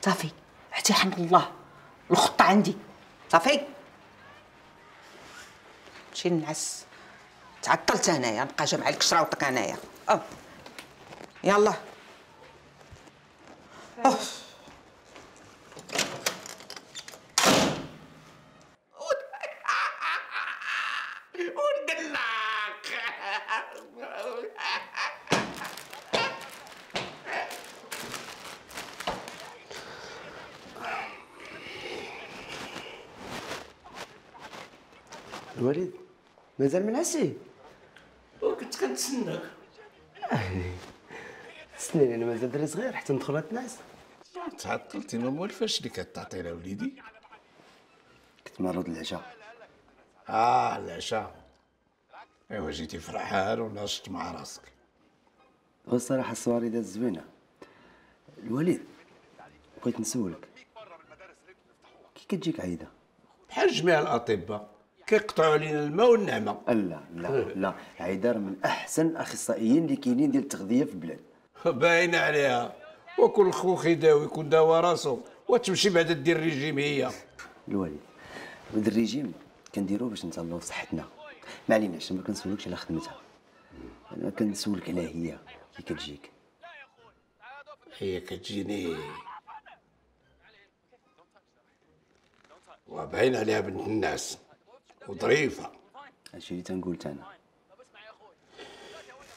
صافي حتى حمد الله الخطة عندي. صافي. مشي نعس. تعطلت هنايا نبقى جامعه لك شراوطك هنايا. آه يلا. أوه. الوليد مازال منعسي؟ كنتسناك سنين أنا مازال دري صغير حتى ندخل الناس. تعطلتي ما موالفاش اللي كتعطي لها وليدي؟ كنت مرض العشاء. آه العشاء. أيوا جيتي فرحان وناشط مع راسك. والصراحه الصواري دات زوينة. الوليد بغيت نسولك. كي كتجيك عيدة؟ بحال جميع الأطباء. كيقطعوا علينا الماء والنعمة. لا لا لا عيدة راه من أحسن الاخصائيين اللي كاينين ديال التغذية في البلاد. باين عليها. وكل خوخ يداوي يكون داوى راسو. وتمشي بعدا دير ريجيم هي. الوالد هذا الريجيم كنديروه باش نتهلاو في صحتنا. ما عليناش ما كنسولكش على خدمتها. أنا كنسولك على هي. كي كتجيك. هي كتجيني. وباين عليها بنت الناس. وظريفة. هادشي اللي تنقول أنا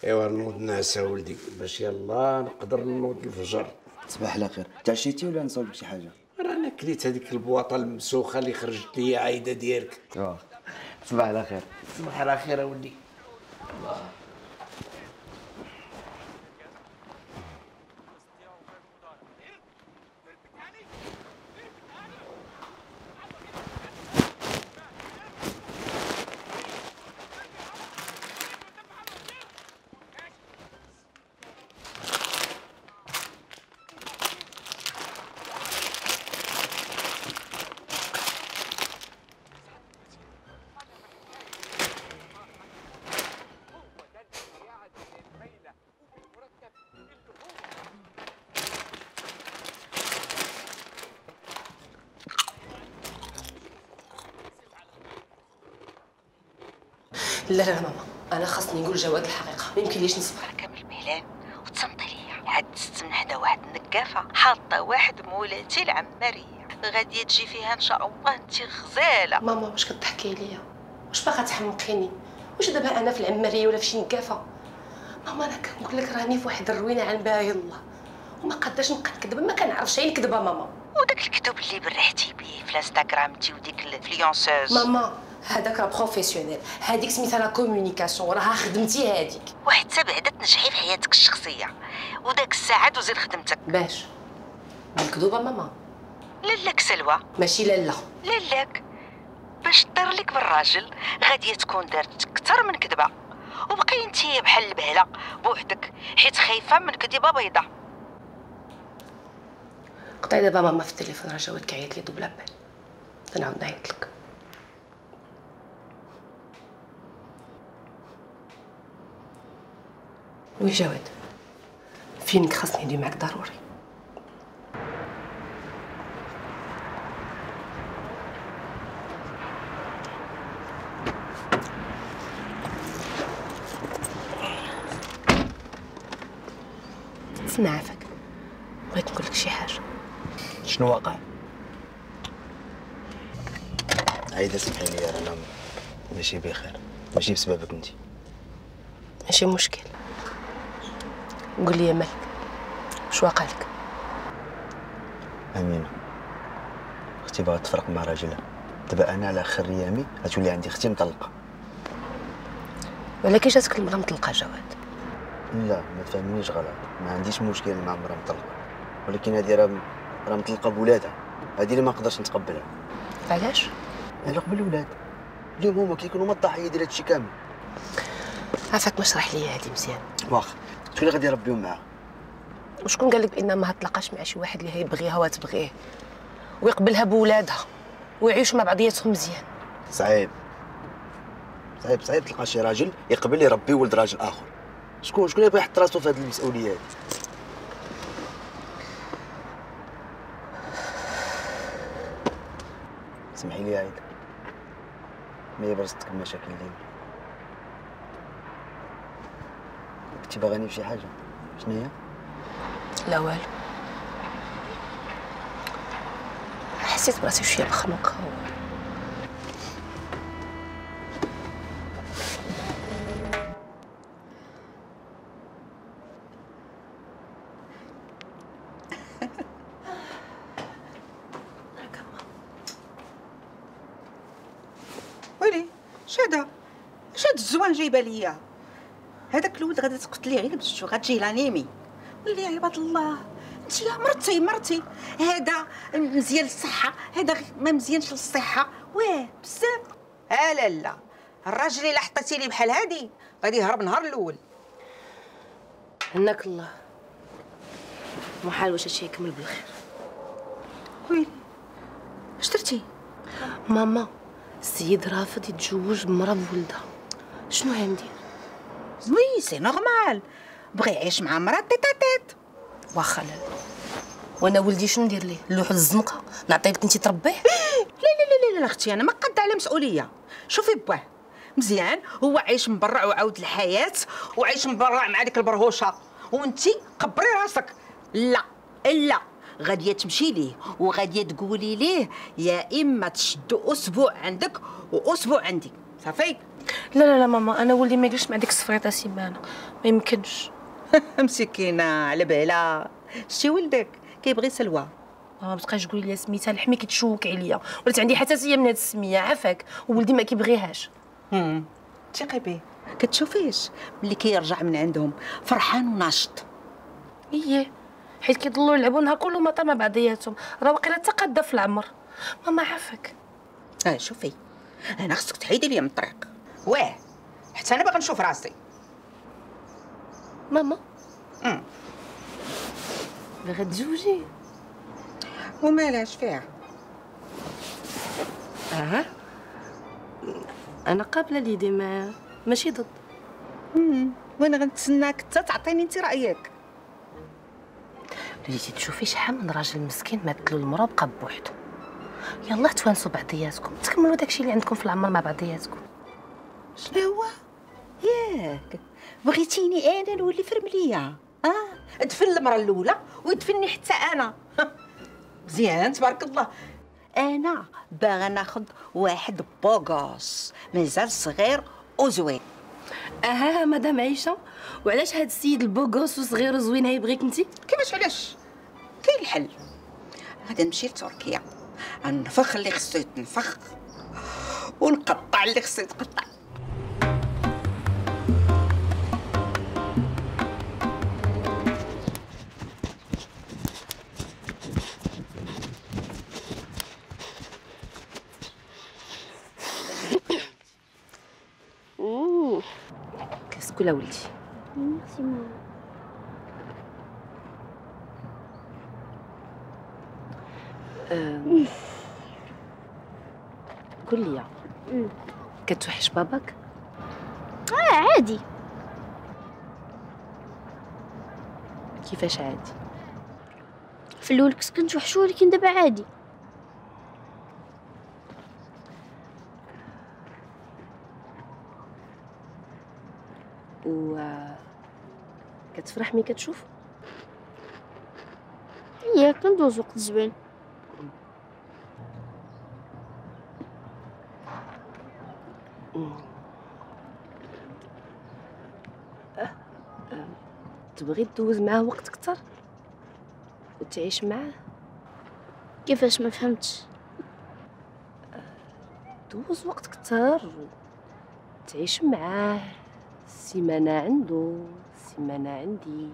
إيوا نوض نعس ولدي. باش يلا نقدر نوض الفجر. صباح على خير تعشيتي ولا نصاوبك شي حاجة؟ رانا كليت هذيك البواطة المسوخة اللي خرجت لي عايدة ديالك. آه صباح على خير صباح على خير اولدي جواد الحقيقة. ما يمكن نصبر. كامل مهلان وتصنتي ليا عاد من حدا واحد النكافه حاطة واحد مولاتي العمارية. غادي تجي فيها إن شاء الله انت غزالة. ماما واش كتضحكي عليا؟ واش باغا تحمقيني؟ واش دابا أنا في العمارية ولا في شي نقافة؟ ماما أنا كنقول لك راني في واحد الروينة عن باهي الله. وما قداش نبقى نكذب ما كنعرفش عين الكذبه ماما. وداك الكتب اللي برحتي بيه في الانستغرام انت وديك الانفلونسوز ماما هذاك راه professionnel. هذيك سميتها la communication راها خدمتي هذيك. وحتى بعدا تنجحي في حياتك الشخصية. وداك الساعة دوزي لخدمتك باش. بالكذوبه ماما. للاك سلوى. ماشي لالا للاك باش طير لك بالراجل غاديه تكون دارت أكثر من كذبة. وبقي أنت بحال البهلة بوحدك. حيت خايفة من كذبة بيضة. قطعي دابا ماما في التليفون راه جواد كيعيط لي double appel. تنعاود نعيط لك. وي جواد فينك خاصني ندوي معاك ضروري. تسمع عافاك بغيت نقول لك شي حاجة. شنو واقع عايدة سمحي لي أنا ماشي بخير. ماشي بسببك انت ماشي مشكل. قول لي يا مالك واش واقع لك؟ أمينة أختي باغا تفرق مع راجلها. دابا أنا على آخر أيامي غتولي عندي أختي مطلقة. ولكن جاتك المرأة مطلقة جواد. لا ما تفهمنيش غلط. ما عنديش مشكل مع مرا مطلقة. ولكن هذه راه راه مطلقة بولادها. هذه اللي ما نقدرش نتقبلها. علاش؟ على قبل الولاد. اليوم هما كيكونوا هما الضحيه ديال هادشي كامل. عافاك ما شرح لي هادي مزيان. واخا. شكون اللي غادي يربيهم معاه وشكون قال لك بأن ما هتلاقاش مع شي واحد اللي هيبغيها وتبغيه؟ ويقبلها بولادها ويعيشوا مع بعضياتهم مزيان. صعيب. صعيب صعيب تلقى شي راجل يقبل يربي ولد راجل آخر. شكون شكون يبغي يحط راسو في هذه المسؤولية هذه سمحي لي عايده ما هي برزتك المشاكل ديالي كنتي باغاني في شي حاجة شنو هي لا والو. حسيت براسي شوية مخنوقه ويلي شادا شاد الزوان جايبة ليا. هذاك الولد غادي تقتليه غير بشتو غتجي لانيمي. ولي يا عباد الله انت يا مرتي مرتي. هذا مزيان للصحة هذا ما مزيانش للصحة. واه بزاف. لا لا لا. الراجل اللي حطيتي لي بحال هادي غادي يهرب نهار الأول. هناك الله. محال واش هادشي يكمل بالخير. ويلي؟ اش درتي؟ ماما السيد رافض يتزوج بمرا بولدها شنو غندير oui c'est normal بغى يعيش مع مرا tête à tête واخا لا وأنا ولدي شنو ندير ليه؟ نلوح الزنقه نعطيه انت تربيه؟ لا لا لا لا أختي أنا ما قد على مسؤولية. شوفي باه مزيان. هو عايش مبرع وعاود الحياة وعايش مبرع مع ديك البرهوشة. وأنتي قبري راسك. لا لا غادية تمشي ليه وغادية تقولي ليه يا إما تشدوا أسبوع عندك وأسبوع عندي. صافي؟ لا لا لا ماما أنا ولدي ما يجلس مع ديك السفريطه سيمانة ما يمكنش. مسكينة على بالها. شتي ولدك؟ كيبغي سلوى. ما بتبقاش تقولي لي سميتها لحمي كتشوك عليا. ولات عندي حساسية من هاد السمية عافاك وولدي ما كيبغيهاش. ثقي بيه. كتشوفيش ملي كيرجع من عندهم فرحان وناشط إيه. حيت كيضلوا يلعبوا نهار كله مطا مع بعضياتهم. راه واقيلا تقادة في العمر. ماما عافاك آه شوفي. أنا خصك تحيدي ليا من الطريق. واه حتى أنا باغا نشوف راسي. ماما؟ باغا تزوجي؟ ومالاش فيها آه أنا قابلة ليدي ما ماشي ضد. امم وأنا غنتسناك حتى تعطيني أنت رأيك. وليتي تشوفي شحال من راجل مسكين ماتلو المرا بقى بوحدو. يلا توانسوا بعضياتكم. تكملوا داكشي اللي عندكم في العمر مع بعضياتكم. شنو؟ هو ياك. بغيتيني أنا نولي فرمليه آه دفن المراه الأولى ويدفني حتى أنا. مزيان تبارك الله. أنا باغا ناخذ واحد بوغوس مازال صغير وزوين. أها مدام عيشة. وعلاش هاد السيد البوغوس وصغير وزوين هيبغيك انت؟ كيفاش علاش؟ كاين الحل. غادي نمشي لتركيا. غنفخ اللي خصو يتنفخ ونقطع اللي خصو يتقطع. لا ولدي. ميرسي ماما. قول لي كتوحش باباك؟ آه عادي. كيفاش عادي؟ في الأول كنت كنتوحشو ولكن دابا عادي. و كتفرح ملي كتشوف؟ هي كندوز وقت زوين. تبغي دوز معاه وقت كتر وتعيش معاه؟ كيفاش ما فهمتش. دوز وقت كتر تعيش معاه. سيمانة عنده سيمانة عندي.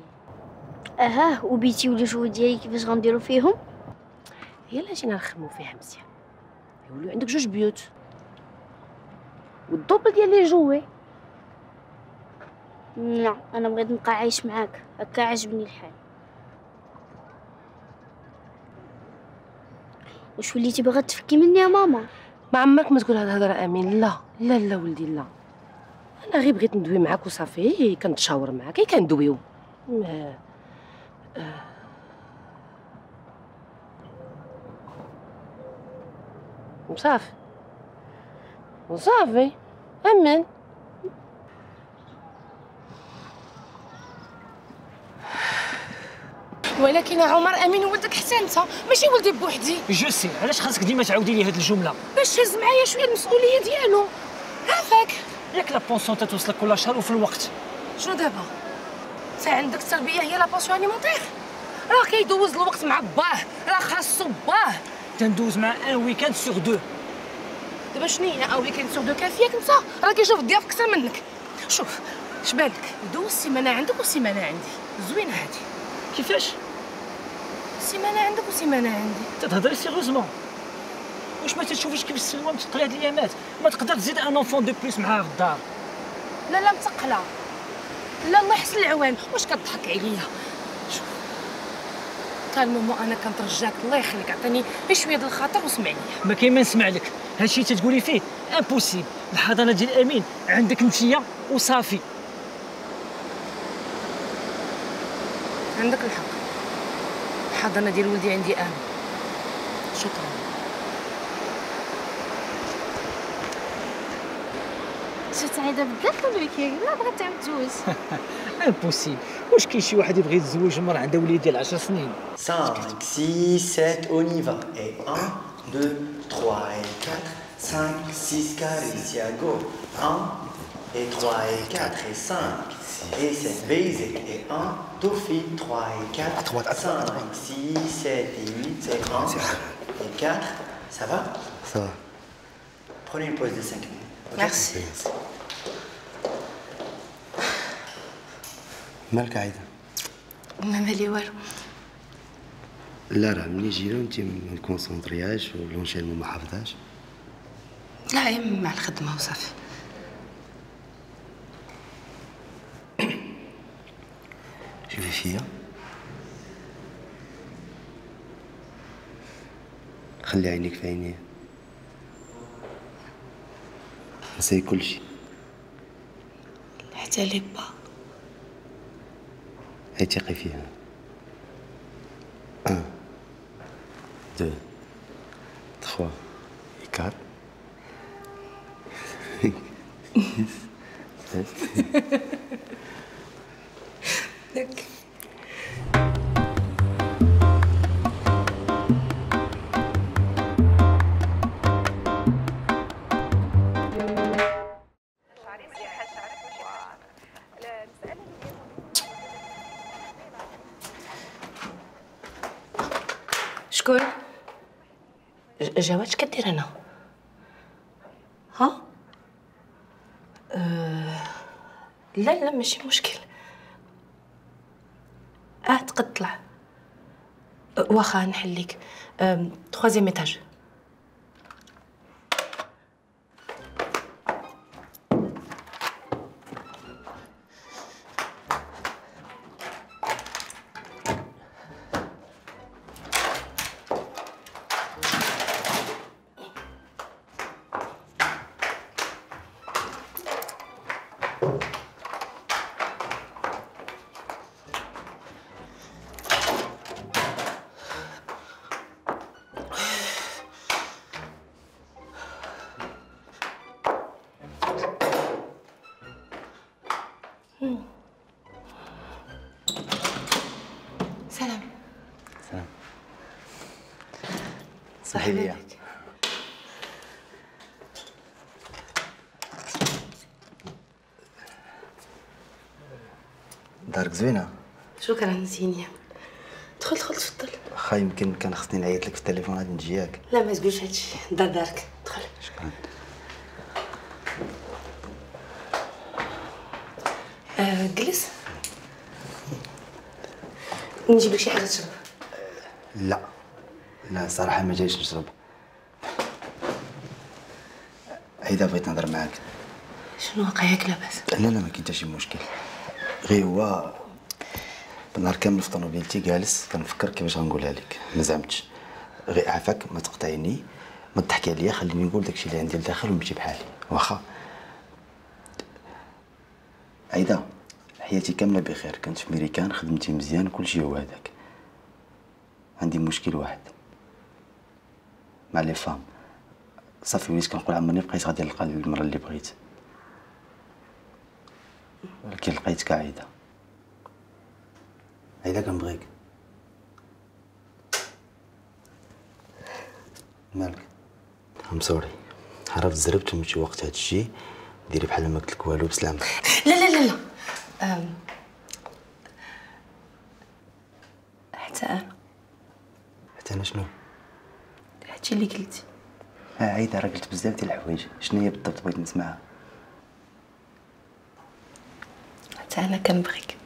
أها وبيتي والجو ديالي كيفاش غنديرو فيهم؟ هي اللي جينا نخدمو فيها مزيان. يوليو عندك جوج بيوت. وال double ديال les jouets. لا أنا بغيت نبقى عايش معاك. هكا عجبني الحال. واش وليتي باغا تفكي مني يا ماما؟ ما عمرك ما تقول هاد الهضرة أمين. لا لا لا ولدي لا. أنا غير بغيت ندوي معاك وصافي كنتشاور معاك غير كندويو؟ ما آه. وصافي وصافي امين ولكن عمر أمين ولدك حتى انت ماشي ولدي بوحدي. je sais علاش خاصك ديما تعاودي لي هاد الجملة؟ باش تهز معايا شوية المسؤولية ديالو. عافاك ياك la pension تتوصلك كل شهر وفي الوقت شنو دابا انت عندك التربيه هي la pension alimentaire راه كيدوز الوقت مع باه راه خاصو باه تندوز مع un week-end sur deux دابا شنو هي un week-end sur deux كافياك انت راه كيشوف الضياف أكثر منك شوف اش بالك دوز سيمانه عندك وسيمانه عندي زوينه هادي كيفاش سيمانه عندك وسيمانه عندي تتهضري sérieusement واش ما تشوفيش كيف السلوى متقله هاد الأيامات؟ ما تقدر تزيد un enfant de plus معاها في الدار. لا لا مثقله لا الله يحسن العوان. واش كضحك عليا؟ شوف. ماما أنا كنترجاك. الله يخليك. عطيني غير شوية ديال الخاطر وسمعني ما كاين ما نسمع لك. هادشي تتقولي فيه impossible الحضانة ديال أمين. عندك نتيا وصافي. عندك الحق. الحضانة ديال ولدي عندي أنا. شكرا. شفت عايده بدات الويكيند لا بغات تعاود تجوز امبوسيبل واش كاين شي واحد يبغي يتزوج مرة عندها وليد ديال 10 سنين 5, 6, 7, on y va. Et 1, 2, 3 et 4, 5, 6 carrés, ici à gauche. 1, et 3 et 4 et 5, et 7 basic. Et 1, tout fit, 3 et 4, 5, 6, 7 et 8, c'est 1, et 4. Ça va Ça va. Prenez une pause de 5 minutes. ok Merci. مالك عايدة؟ ما مالي والو. لا راه ملي جينا انت ما نكونسونطرياش ولونشينمون ما حافظهاش لا هي مع الخدمة وصافي. شوفي فيا. خلي عينيك في عيني نسي كل شيء. حتى لي با. هي ثقي فيها ان دو تخوا et quatre. شكون جواد كدير هنا ها أه... لا لا ماشي مشكل. أه تقد طلع أه، واخا نحليك أه... تخوازيام ايتاج زوينة. شكرا زينية دخل دخل تفضل. واخا يمكن كان خصني نعيط لك في التليفون غادي نجي ياك. لا ما تقولش هادشي دار دارك. دخل. شكرا. آه جلس. نجيب لك شي حاجة تشرب. لا. لا صراحة ما جايش نشرب. عيدا بغيت نهضر معاك. شنو واقع ياك لاباس؟ لا لا ما كاين حتى شي مشكل. غير هو بالنهار كامل في طوموبيلتي جالس كنفكر كيفاش غنقولها لك. ما زعمتش. غير عافاك ما تقطعيني. ما تضحكي عليا خليني نقول داكشي اللي عندي لداخل ونمشي بحالي. واخا؟ عيدا حياتي كاملة بخير. كنت في ميريكان خدمتي مزيان كلشي هو هذاك. عندي مشكل واحد. مع les femmes. صافي وليت كنقول عمرني بقيت غادي نلقى المرا اللي بغيت. ولكن لقيتك عايده عايدة كنبغيك مالك I'm sorry عرفت زربت ومشي وقت هاد الشي ديري بحال ما قلت لك والو بسلامة. لا لا لا لا. أم. حتى أنا. حتى أنا شنو؟ هادشي اللي قلتي. آه عايده راه قلت بزاف ديال الحوايج. شنو هي بالضبط بغيت نسمعها؟ حتى أنا كنبغيك.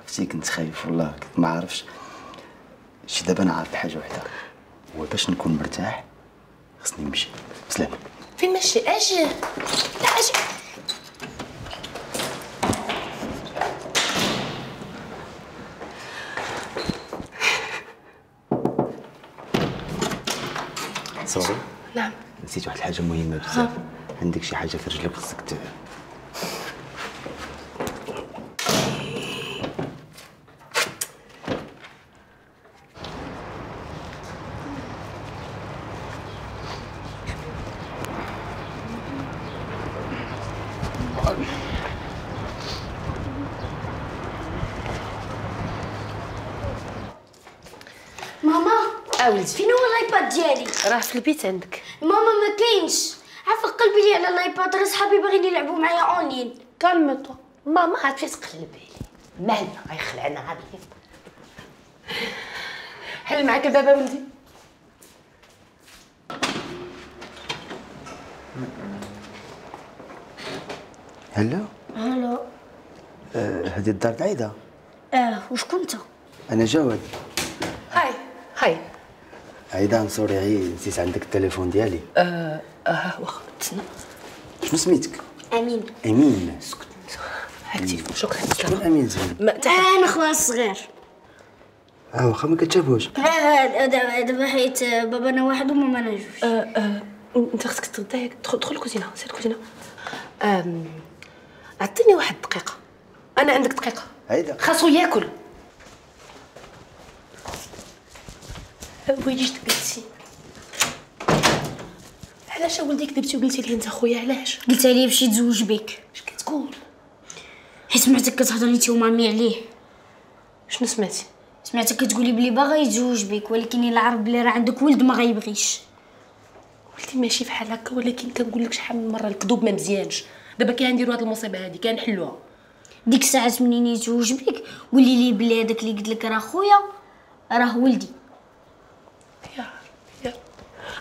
عرفتي كنت خايف والله كنت ما عارفش. شي دابا أنا عارف حاجة وحدة. باش نكون مرتاح خصني نمشي. بسلامة. فين ماشي أجي. لا أجي. سوري نعم. نسيت واحد الحاجة مهمة بزاف. عندك شي حاجة في رجلك خصك ت... ماما آه ولدي فين هو ال iPad ديالي. راه في البيت عندك. ماما ما كاينش. عافاك قلبي لي على ال iPad راه صحابي باغيين يلعبوا معايا online calme-toi ماما عاد فاش تقلبي. لي مالنا غيخلعنا عاد حل معاك الباب ولدي. هلا. ألو آه، هذه الدار د عايده آه وشكون انت أنا جواد. هاي. هاي. عايده سوري غير نسيت عندك التليفون ديالي. آه آه واخا تسنى شنو سميتك؟ أمين. أمين. هاكتي شكرا. شكون أمين زين ما أنا خويا الصغير. آه واخا ما كتشافوش. آه دابا دابا حيت بابانا واحد ومامانا جوج. آه آه أنت خصك تغدا ياك دخل دخل الكوزينة سير الكوزينة. عطيني واحد الدقيقه أنا عندك دقيقة. عايده خاصو ياكل. ويجي قلتي علاش ولدي كذبتي وقلتي لي انت خويا؟ علاش؟ قلت لي باش يتزوج بك. اش كتقول؟ حيت سمعتك كتهضري انت ومامي عليه. شنو سمعتي؟ سمعتك كتقولي بلي باغا يتزوج بك ولكن الا عرف بلي راه عندك ولد ما غيبغيش. ولدي ماشي بحال هكا ولكن كنقول لك شحال من مرة الكذوب ما مزيانش. دابا كنديروا هاد المصيبة هادي كنحلوها ديك الساعات منين يتزوج بك قولي لي بلي هذاك اللي قلت لك راه خويا راه ولدي.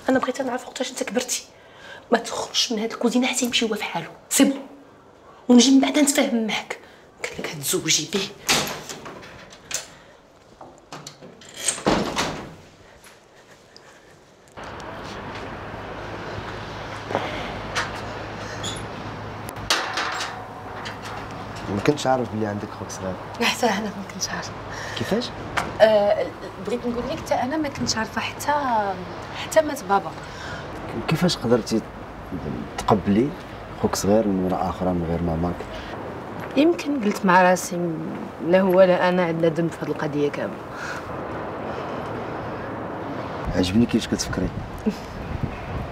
أنا بغيت نعرف وقتاش أنت كبرتي. ما تخرجش من هاد الكوزينة حتى يمشي هو في حاله. c'est bon ونجي من بعد نتفاهم معاك. قلت لك تزوجي به. كنتش عارف بلي عندك خوك صغير. حتى أنا ما كنتش عارفه كيفاش؟ آه بغيت نقول لك حتى أنا ما كنتش عارفة حتى حتى مات بابا. كيفاش قدرتي تقبلي خوك صغير من امراه أخرى من غير ماماك؟ يمكن قلت مع راسي لا هو لا أنا عندنا ذنب في هذه القضية كاملة. عجبني كيفاش كتفكري.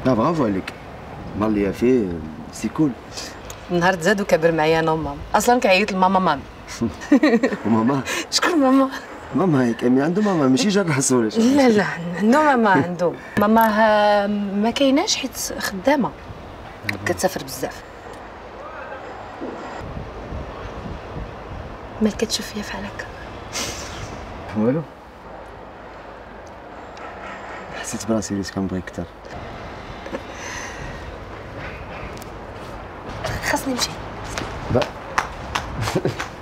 لا برافو عليك. ما اللي فيه سي كول نهار زاد وكبر معايا أنا وماما. أصلا كيعيط لماما مامي وماما؟ شكون ماما. ماما هيك امي عنده ماما ماشي جا الرسول لا لا عنده ماما عنده. ماما ما كايناش حيت خدامة. كتسافر بزاف. مالك كتشوف فيا بحال هكا والو؟ حسيت براسي وليت كنبغي أكثر نمشي. با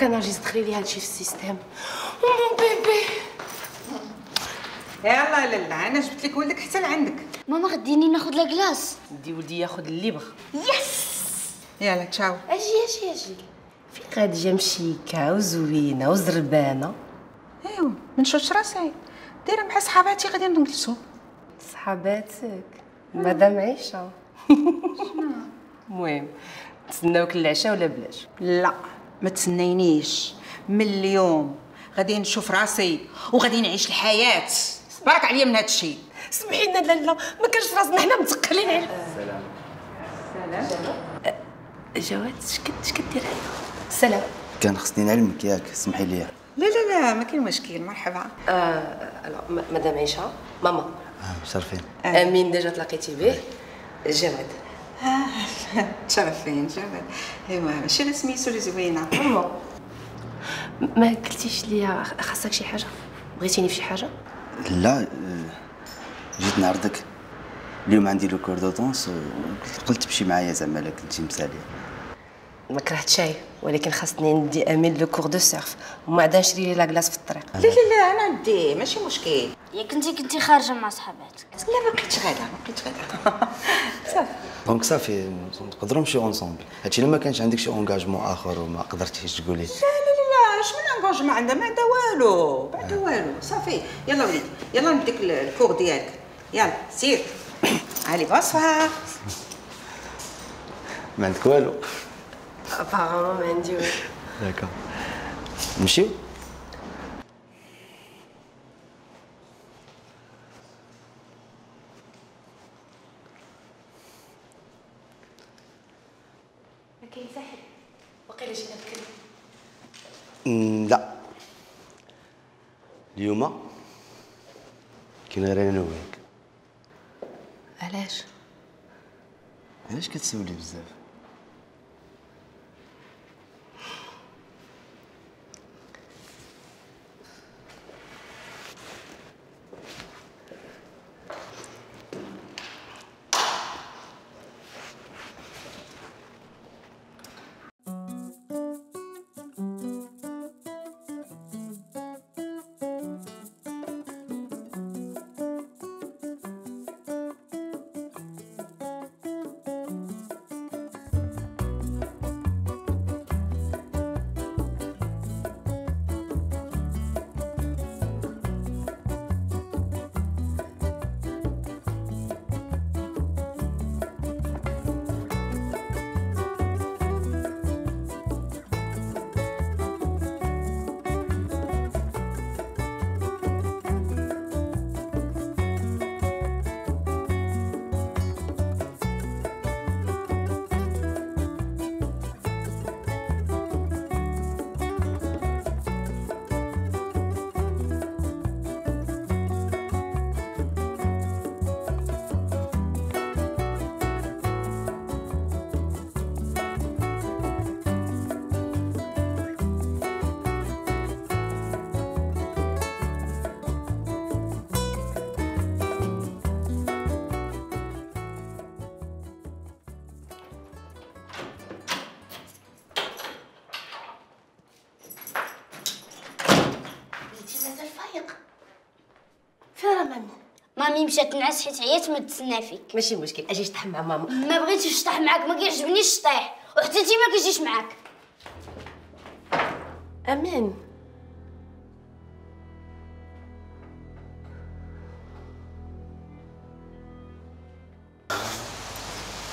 تدخلي لي هادشي في ال système mon bébé يلا لالا أنا جبت لك ولدك حتى لعندك. ماما غديني ناخذ la glace دي ولدي ياخذ الليبر. yes يلا تشاو. أجي أجي أجي. فين غاديه مشيكة وزوينة وزربانة. ايوا من شوش راسي. دايره مع صحاباتي غادي نجلسوا صحاباتك. مدام عيشة. المهم تسناوك العشاء ولا بلاش؟ لا. ما تسنينيش. من اليوم غادي نشوف راسي وغادي نعيش الحياة. بارك عليا من هذا الشيء سمحي لنا لالا ما كانش في راسنا حنا متقلين على سلام. جواد اش كد- اش كدير هنا سلام. كان خصني نعلمك ياك سمحي لي. لا لا لا ما كاين مشكل مرحبا. آه alors, م- مدام عيشة ماما. آه، مشرفين آمين déjà تلاقيتي به. جواد. تشرفين ايوا ماشي غير سميتو اللي زوينة. ما قلتيش لي خاصك شي حاجة؟ بغيتيني في شي حاجة؟ لا آه، جيت نعرضك. اليوم عندي le cours de danse قلت تمشي معايا زعما لا كنتي مساليه ما كرهتش ولكن خاصني ندي امين le cours de surf. وما عاد نشري لي la glace في الطريق. لا لا لا أنا ندي ماشي مشكل. يا كنتي كنتي خارجة مع صحاباتك. لا ما بقيتش غادا ما بقيتش غادا. صافي. donc صافي نقدروا نمشيو ensemble هادشي الا ما كانش عندك شي engagement آخر وما قدرتيش تقولي. لا لا لا اش من engagement عندها ما عندها والو. ما عندها والو. صافي. يلا وليدي يلا نديك ال- ال cours ديالك. يلا سير. allez bonsoir. ما عندك والو. apparemment ما عندي والو داكور نمشيو لا اليوم كاين غير أنا وياك علاش علاش كتسولي بزاف مامي مشات تنعس حيت عيات ما تسنى فيك. ماشي مشكل أجي نشطح مع ماما. ما بغيتش نشطح معاك ما كيعجبنيش الشطيح وحتى انت ما كيجيش معاك. أمين.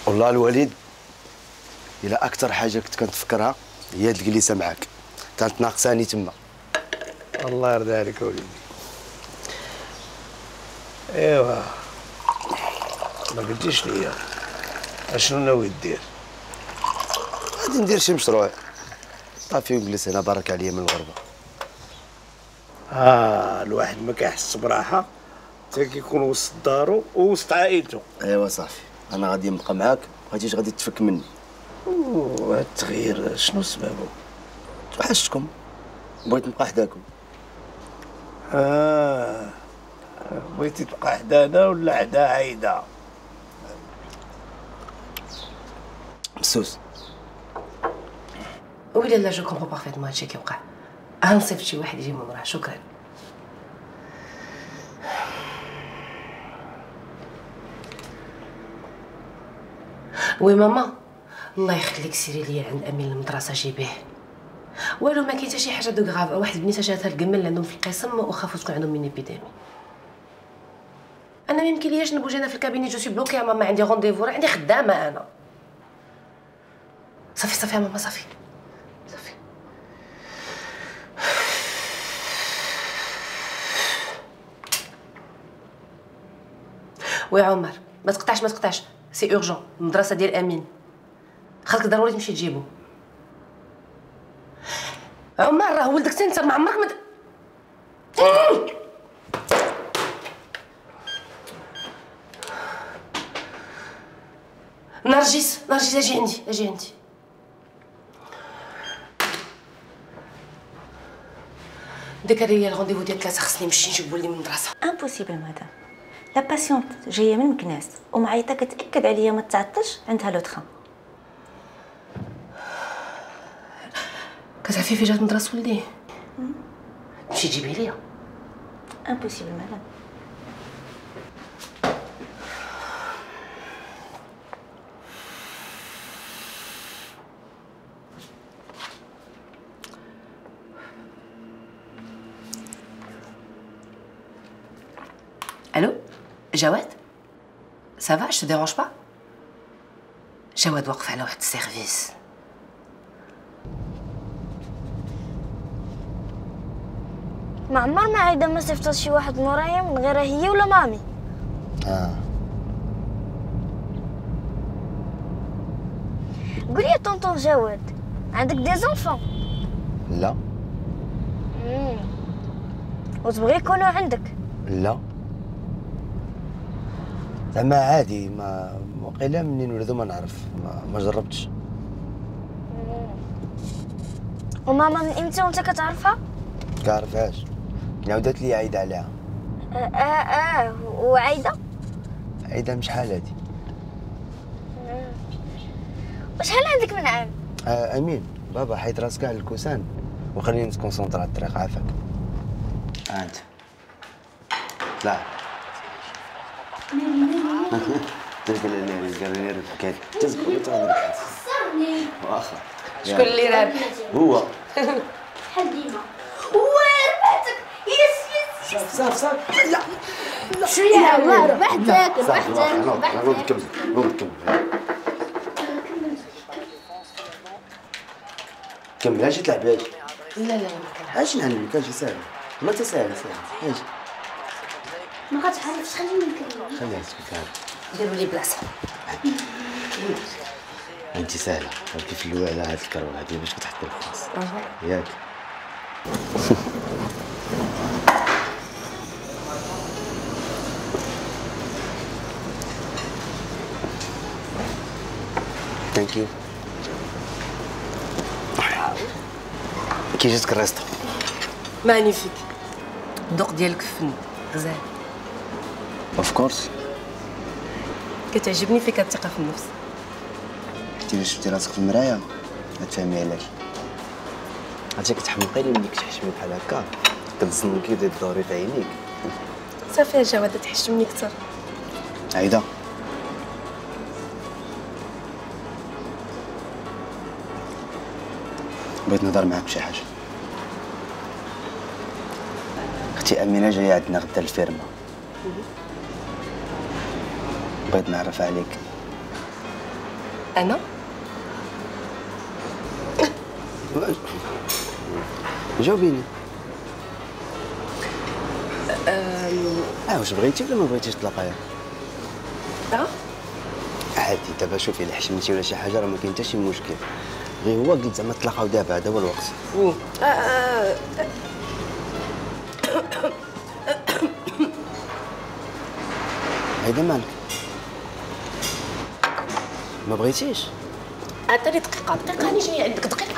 والله الوليد الا أكثر حاجة كنت كنتفكرها هي هاد الجليسة معاك. كانت ناقصاني تما. الله يرضي عليك وليدي. ايوا ما قلتيش ليا. اشنو ناوي دير غادي ندير شي مشروع. صافي ونجلس هنا بارك عليا من الغربة. آه الواحد ما كيحس براحة. حتى كيكون وسط دارو ووسط عائلته. ايوا صافي. أنا غادي نبقى معاك. بغيتيش غادي تفك مني. وهاد التغيير شنو سببه؟ توحشتكم. بغيت نبقى حداكم. آه. بغيتي تبقى حدانا ولا حدا عايدة؟ مسوس. ويلي لا je comprends parfaitement هادشي كيوقع. غنصيفط شي واحد يجي من وراه. شكرا. oui ماما الله يخليك سيري ليا عند أمين المدرسة جيبيه والو ما كاين حتى شي حاجة de grave واحد البنيته جاتها القمل عندهم في القسم وخافوا تكون عندهم من épidémie أنا ما يمكن لياش نبوجي أنا في ال cabinet je suis bloquée يا ماما عندي rendez-vous راه عندي خدامة أنا. صافي صافي يا ماما صافي. صافي. oui عمر ما تقطعش ما تقطعش. c'est urgent المدرسة ديال أمين. خاصك ضروري تمشي تجيبو. عمر راه ولدك انت ما عمرك ما د- نرجس نرجس أجي عندي أجي عندي ديك هي ال rendez-vous ديال ثلاثة خصني نمشي نجيب ولدي من المدرسة impossible madame لا باسيونت جاية من مكناس ومعيطه كتاكد عليا ما تعطلش عندها لو تخان كتعرفي في جات مدرسة ولدي مشي جيبي ليا امبوسيبل مدام ألو جواد ça va je dérange pas جواد واقف على واحد ال service ما عمر ما عايده ما صيفطت شي واحد مورايا من غيرها هي ولا مامي آه قولي يا tonton جواد عندك des enfants لا وتبغي يكونوا عندك لا زعما عادي ما وقيلا منين ولدو ما نعرف ما, ما جربتش. وماما من إمتى وأنت كتعرفها؟ كعرفهاش عاودت لي عايدة عليها. آه آه, آه. وعايدة؟ عايدة مش حال هادي؟ وشحال عندك من عام؟ آه أمين. بابا حيد راسك على الكوسان. وخليني نتكونسونطر على الطريق عافاك. أنت. لا. قال لي كيف؟ تزكو تهضر واخا شكون اللي رابح هو. بحال ديما وربحتك يس يس. صاف صاف لا شوية عمر ربحتك صافي ربحتك ربحتك نكمل نوض نكمل. كمل أجي تلعب؟ أجي لا لا لا. أجي نعلمك أجي سهل ما تسهل سهل أجي ما خليني نكمل خليها هذا ديروا لي بلاصة. انت سهلة. في الأول هاد الكروة؟ هادي باش كتحط الخلاص ياك. thank you كي جاتك ال resto magnifique الذوق ديالك فن غزال of course كتعجبني فيك الثقه في النفس انت الا شفتي راسك في المرايه غتفهمي علاش عرفتي كتحمقي لي ملي كتحشمي بحال هكا. كتزنقي ودير الدوري في عينيك. صافي يا جواد تحشت مني كثر عايدة. بغيت نهضر معاك بشي حاجة. أختي أمينة جاية عندنا غدا الفيرما. بغيت نعرف عليك. أنا؟ جاوبيني. آه واش بغيتي ولا ما بغيتيش تلاقايا أه؟ عادي دابا شوفي إلا حشمتي ولا شي حاجة راه ما كاين حتى شي مشكل. غير هو قلت زعما تلاقاو دابا هذا هو الوقت. آه، آه، هيدا مالك. ما بغيتيش. عطيني دقيقة دقيقة أنا جاية عندك دقيقة.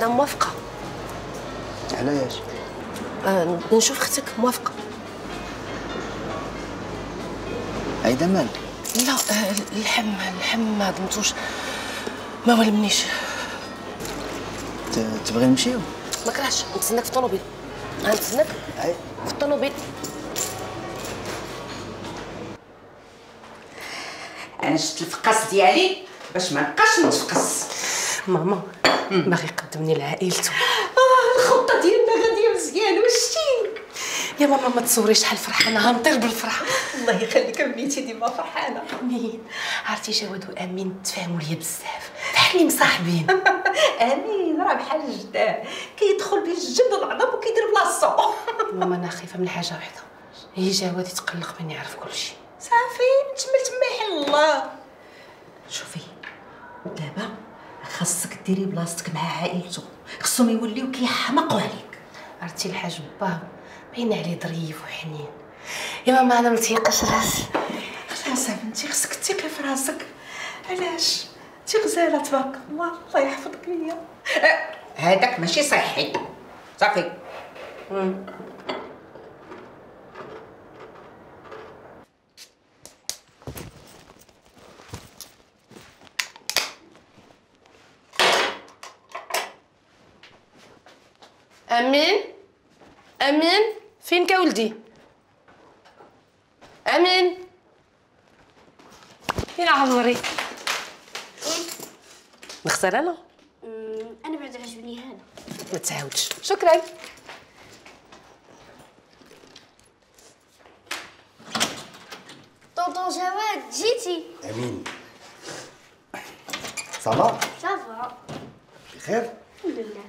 أنا موافقة. علاش؟ آه، نشوف أختك موافقة. عايدة مالك لا آه، اللحم اللحم ما ضمتوش ما ولمنيش. تبغي نمشيو؟ ما كرهش. نتسناك في الطوموبيل غنتسناك في الطوموبيل. أنا شفت الفقاس ديالي باش ما نبقاش نتفقس. ماما باغي يقدمني لعائلته آه الخطة ديالنا غادية مزيان واش شتي يا ماما ما تصوريش شحال فرحانة. غنطير بالفرحة. الله يخليك أمنيتي ديما فرحانة. آمين. عرفتي جواد وأمين تفاهموا ليا بزاف. بحال اللي مصاحبين. أمين راه بحال الجدار كيدخل بين الجبل العظم وكيدير بلاصتو. ماما أنا خايفة من حاجة وحدة. هي جواد يتقلق مني يعرف كلشي صافي تما تما يحل الله شوفي دابا خاصك ديري بلاصتك مع عائلته. خصهم يوليو كيحمقوا عليك. عرفتي الحاج با باين عليه ظريف وحنين. يا ماما أنا متيقش راسي. خلاص بنتي خصك تثقي في راسك. علاش؟ انت غزالة تبارك الله الله يحفظك ليا. آه، هذاك ماشي صحي. صافي. أمين؟ أمين؟ فينك يا ولدي امين فين عمري نختار أنا أنا بعد عجبني هذا. ما تعاودش شكرا. طونطون جواد جيتي. أمين. صافا صافا بخير؟ الحمد لله.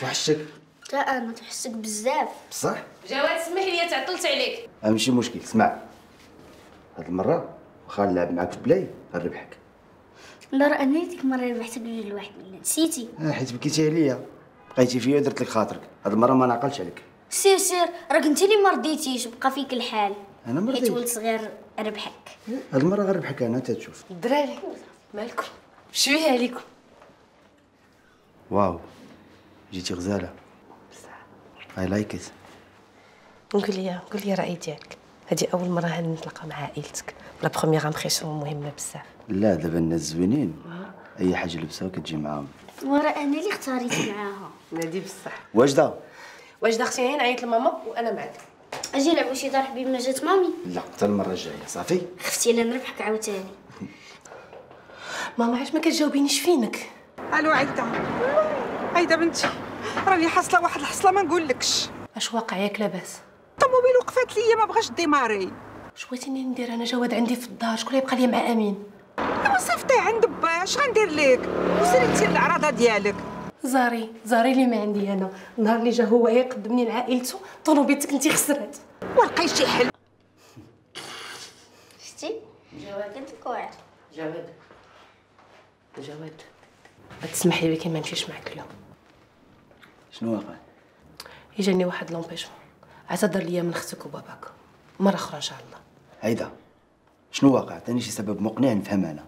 توحشتك تا أنا تحسك بزاف. بصح؟ جواد سمح لي تعطلت عليك ماشي مشكل اسمع. هاد المرة واخا نلعب معاك في play غنربحك لا راه أنا ديك المرة ربحتك بجوج لواحد نسيتي؟ آه، حيت بكيتي عليا. بقيتي فيا ودرت لك خاطرك. هاد المرة ما نعقلش عليك. سير سير راك انت اللي ما رضيتيش بقى فيك الحال. أنا ما حيت رضيتش. ولد صغير ربحك. هاد المرة غنربحك أنا تتشوف الدراري. مالكم؟ شوية عليكم. wow. جيتي غزاله I like it قول لي قول لي الراي ديالك. هذه أول مرة نتلاقى مع عائلتك. la première impression مهمة بزاف. لا دابا الناس زوينين. أي حاجة لبسوها كتجي معاهم. ورا أنا اللي اختاريت معاها. نادي بصح. واجدة؟ واش داختي هنا نعيط لماما وأنا معاك. أجي نلعبوا شي دار حبيب ما جات مامي. لا حتى المرة الجاية صافي. خفتي لا نربحك عاوتاني. ماما علاش ما كتجاوبينيش فينك. ألو عايده عايده بنتي. راني حاصلة واحد الحصلة ما نقولكش. أش واقع ياك لاباس؟ الطوموبيل وقفات ليا ما بغاش démarrer. اش بغيتيني ندير؟ أنا جواد عندي في الدار شكون يبقى لي مع أمين؟ ايوا صيفطيه عند با اش غندير لك وسريتي العراضه ديالك. زاري زاري اللي ما عندي أنا. النهار اللي جا هو يقدمني لعائلته طوموبيلتك انت خسرات ولقاي شي حل. شتي؟ جواد واعر جواد. جواد تسمح لي ولكن ما نمشيش معك اليوم. شنو واقع؟ يجاني واحد لومبيشمون اعتذر ليا من أختك وباباك. مرة أخرى إن شاء الله. هيدا شنو واقع؟ عطيني شي سبب مقنع نفهم أنا.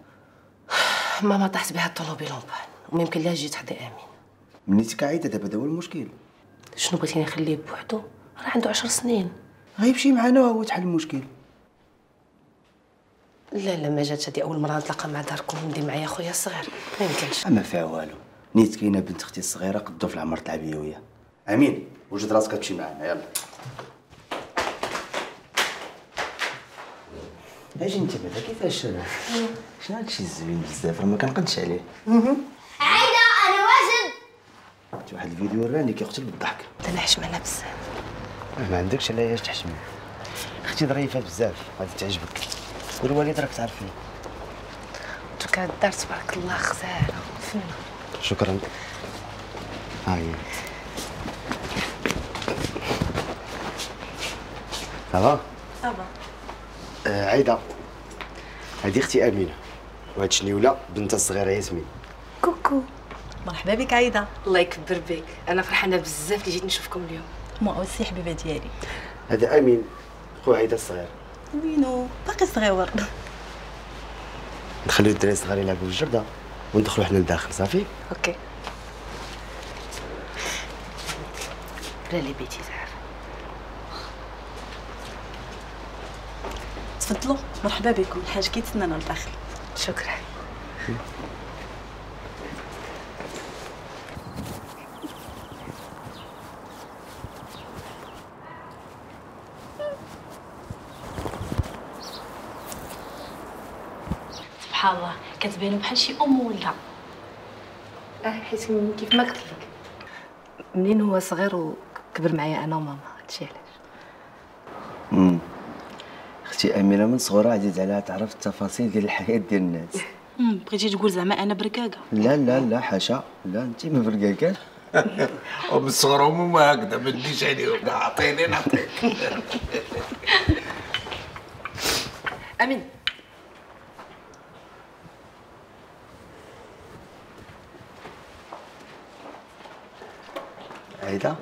ماما طاحت بها الطوموبيل أون بان وممكن لا جيت حدا آمين. منيتي كعيده دابا هذا هو المشكل؟ شنو بغيتيني نخليه بوحدو؟ راه عنده عشر سنين. غيمشي معنا وهو تحل المشكل؟ لا لا ما جاتش هذه أول مرة نتلاقى مع داركم. ندير معايا خويا الصغير ما يمكنش. أما فيها والو. نيت كاينة بنت أختي الصغيرة قدو في العمر تلعب هي وياه امين وجد راسك تمشي معنا يلا. أجي انت بعدا كيفاش؟ شنو هادشي الزوين بزاف؟ راه ما كنقدش عليه. عايدة أنا واجد. شفت واحد الفيديو وراني كيقتل بالضحك. أنت نحشمنا بزاف. ما عندكش علاش تحشمي أختي ظريفة بزاف غادي تعجبك. والوالد راك تعرفني. توكا الدار تبارك الله خزاله فنه شكرا. هاي. ça va ça va آه عايدة. هذه أختي آمينة. وهاد شنيولة بنتها الصغيره ياسمين. coucou. مرحبا بك عايدة. الله يكبر بك. أنا فرحانة بزاف اللي جيت نشوفكم اليوم. moi aussi حبيبة ديالي. هذا آمين خو عايدة الصغير وينو باقي صغيور نخليو الدراري الصغار يلعبوا في الجرده وندخلوا حنا لداخل صافي؟ OK. بلا لي بيتي تعرف. تفضلوا. مرحبا بكم. الحاج كيتسنانا لداخل. شكرا. سبحان الله. كتبانو بحال شي أم ولا. آه حيت كيف ما قلت لك. منين هو صغير وكبر معايا أنا وماما؟ هادشي علاش؟ امم أختي امينه من صغرها عزيز عليها تعرف التفاصيل ديال الحياة ديال الناس. أمم، بغيتي تقول زعما أنا بركاكة. لا لا لا حاشا. لا انت ما فرقاكاش ومن صغرهم هما هكذا ما نديش عليهم. عطيني نعطيك أمين. عايده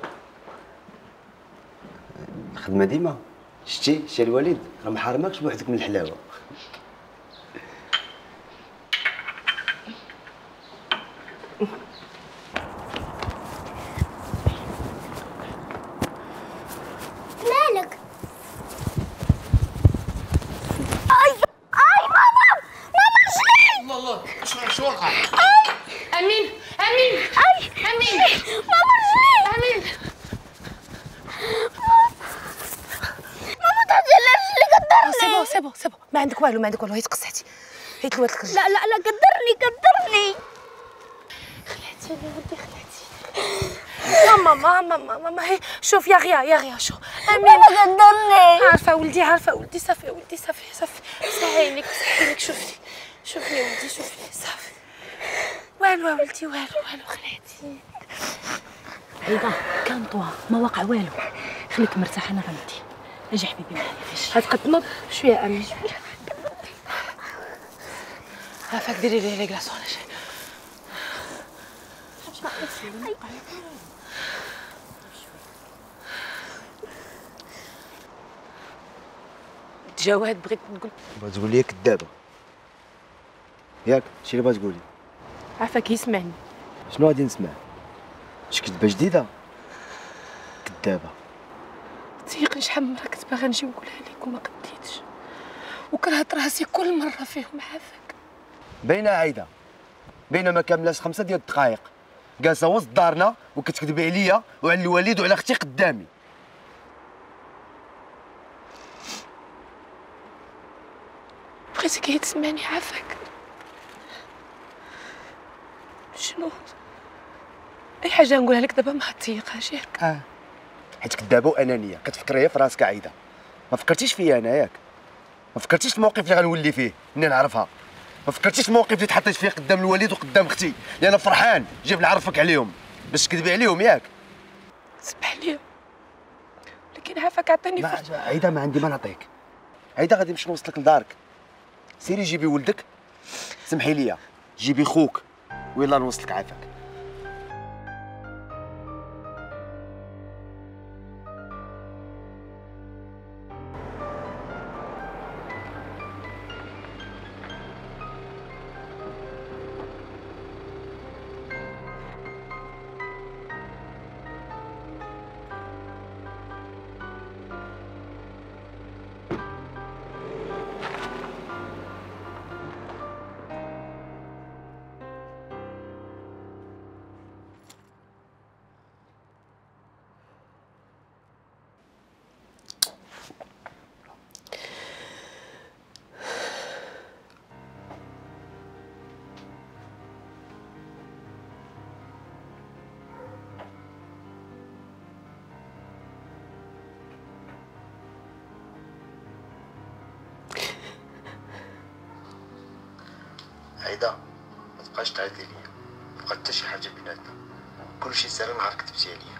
الخدمه ديما. شتي شتي الوالد راه ما حرمكش بوحدك من الحلاوة مالك اي اي ماما ماما شلي الله الله شو شو وقع؟ امين امين اي امين ماما شلي امين ماما تعجل اللي قدرني سي بون سي بون سي بون ما عندك والو ما عندك والو هي تقصحتي هي تلوات لك لا لا لا قدرني قدرني. خلعتي يا ودي خلعتي. ماما ماما ماما ماما هي شوف يا غيا يا غيا شوف. امين قدرني. عارفة ولدي عارفة ولدي صافي ولدي صافي صافي. صحي عينيك شوفني. شوفني ولدي شوفني صافي. والو ولدي والو والو خلعتي. عيده كان طوا ما وقع والو. خليك مرتاح أنا غندي. أجي حبيبي معايا فاش غتقدموا بشويه امين فكدري ليه لي صهنا شيء جواد بغيت نقول بغيت تقول لي كدابه ياك شي اللي بغيت تقولي. عافاك يسمعني. شنو غادي نسمع؟ شي كذبة جديدة؟ كدابه تيقن شحال من مرة كنت باغا نجي نقولها لك وما قديتش. وكرهت راسي كل مرة فيهم عافاك باينه عايدة باينه ما كاملاش خمسة ديال الدقائق. جالسة وسط دارنا وكتكذبي عليا وعلى الوالد وعلى أختي قدامي. بغيتك غير تسمعني عافاك. شنو؟ أي حاجة نقولها لك دابا ما تيقهاش ياك؟ آه. حيت كذابه وأنانية. كتفكر هي في راسك عايدة. ما فكرتيش فيا أنا ياك ما فكرتيش الموقف اللي غنولي فيه. اني نعرفها؟ ما فكرتيش الموقف اللي تحطيت فيه قدام الوالد وقدام أختي؟ أنا فرحان. جايب نعرفك عليهم. باش تكذبي عليهم ياك. سمح لي. لكن عافاك عطيني فرصة. عايدة ما عندي ما نعطيك. عايدة غادي نمشي نوصلك لدارك. سيري جيبي ولدك. سمحي لي جيبي خوك. ويلا نوصلك عافاك. عايدة ما تبقاش تعيطي ليا. ما بقى حتى شي حاجة بيناتنا كلشي سالا نهار كتبتي عليا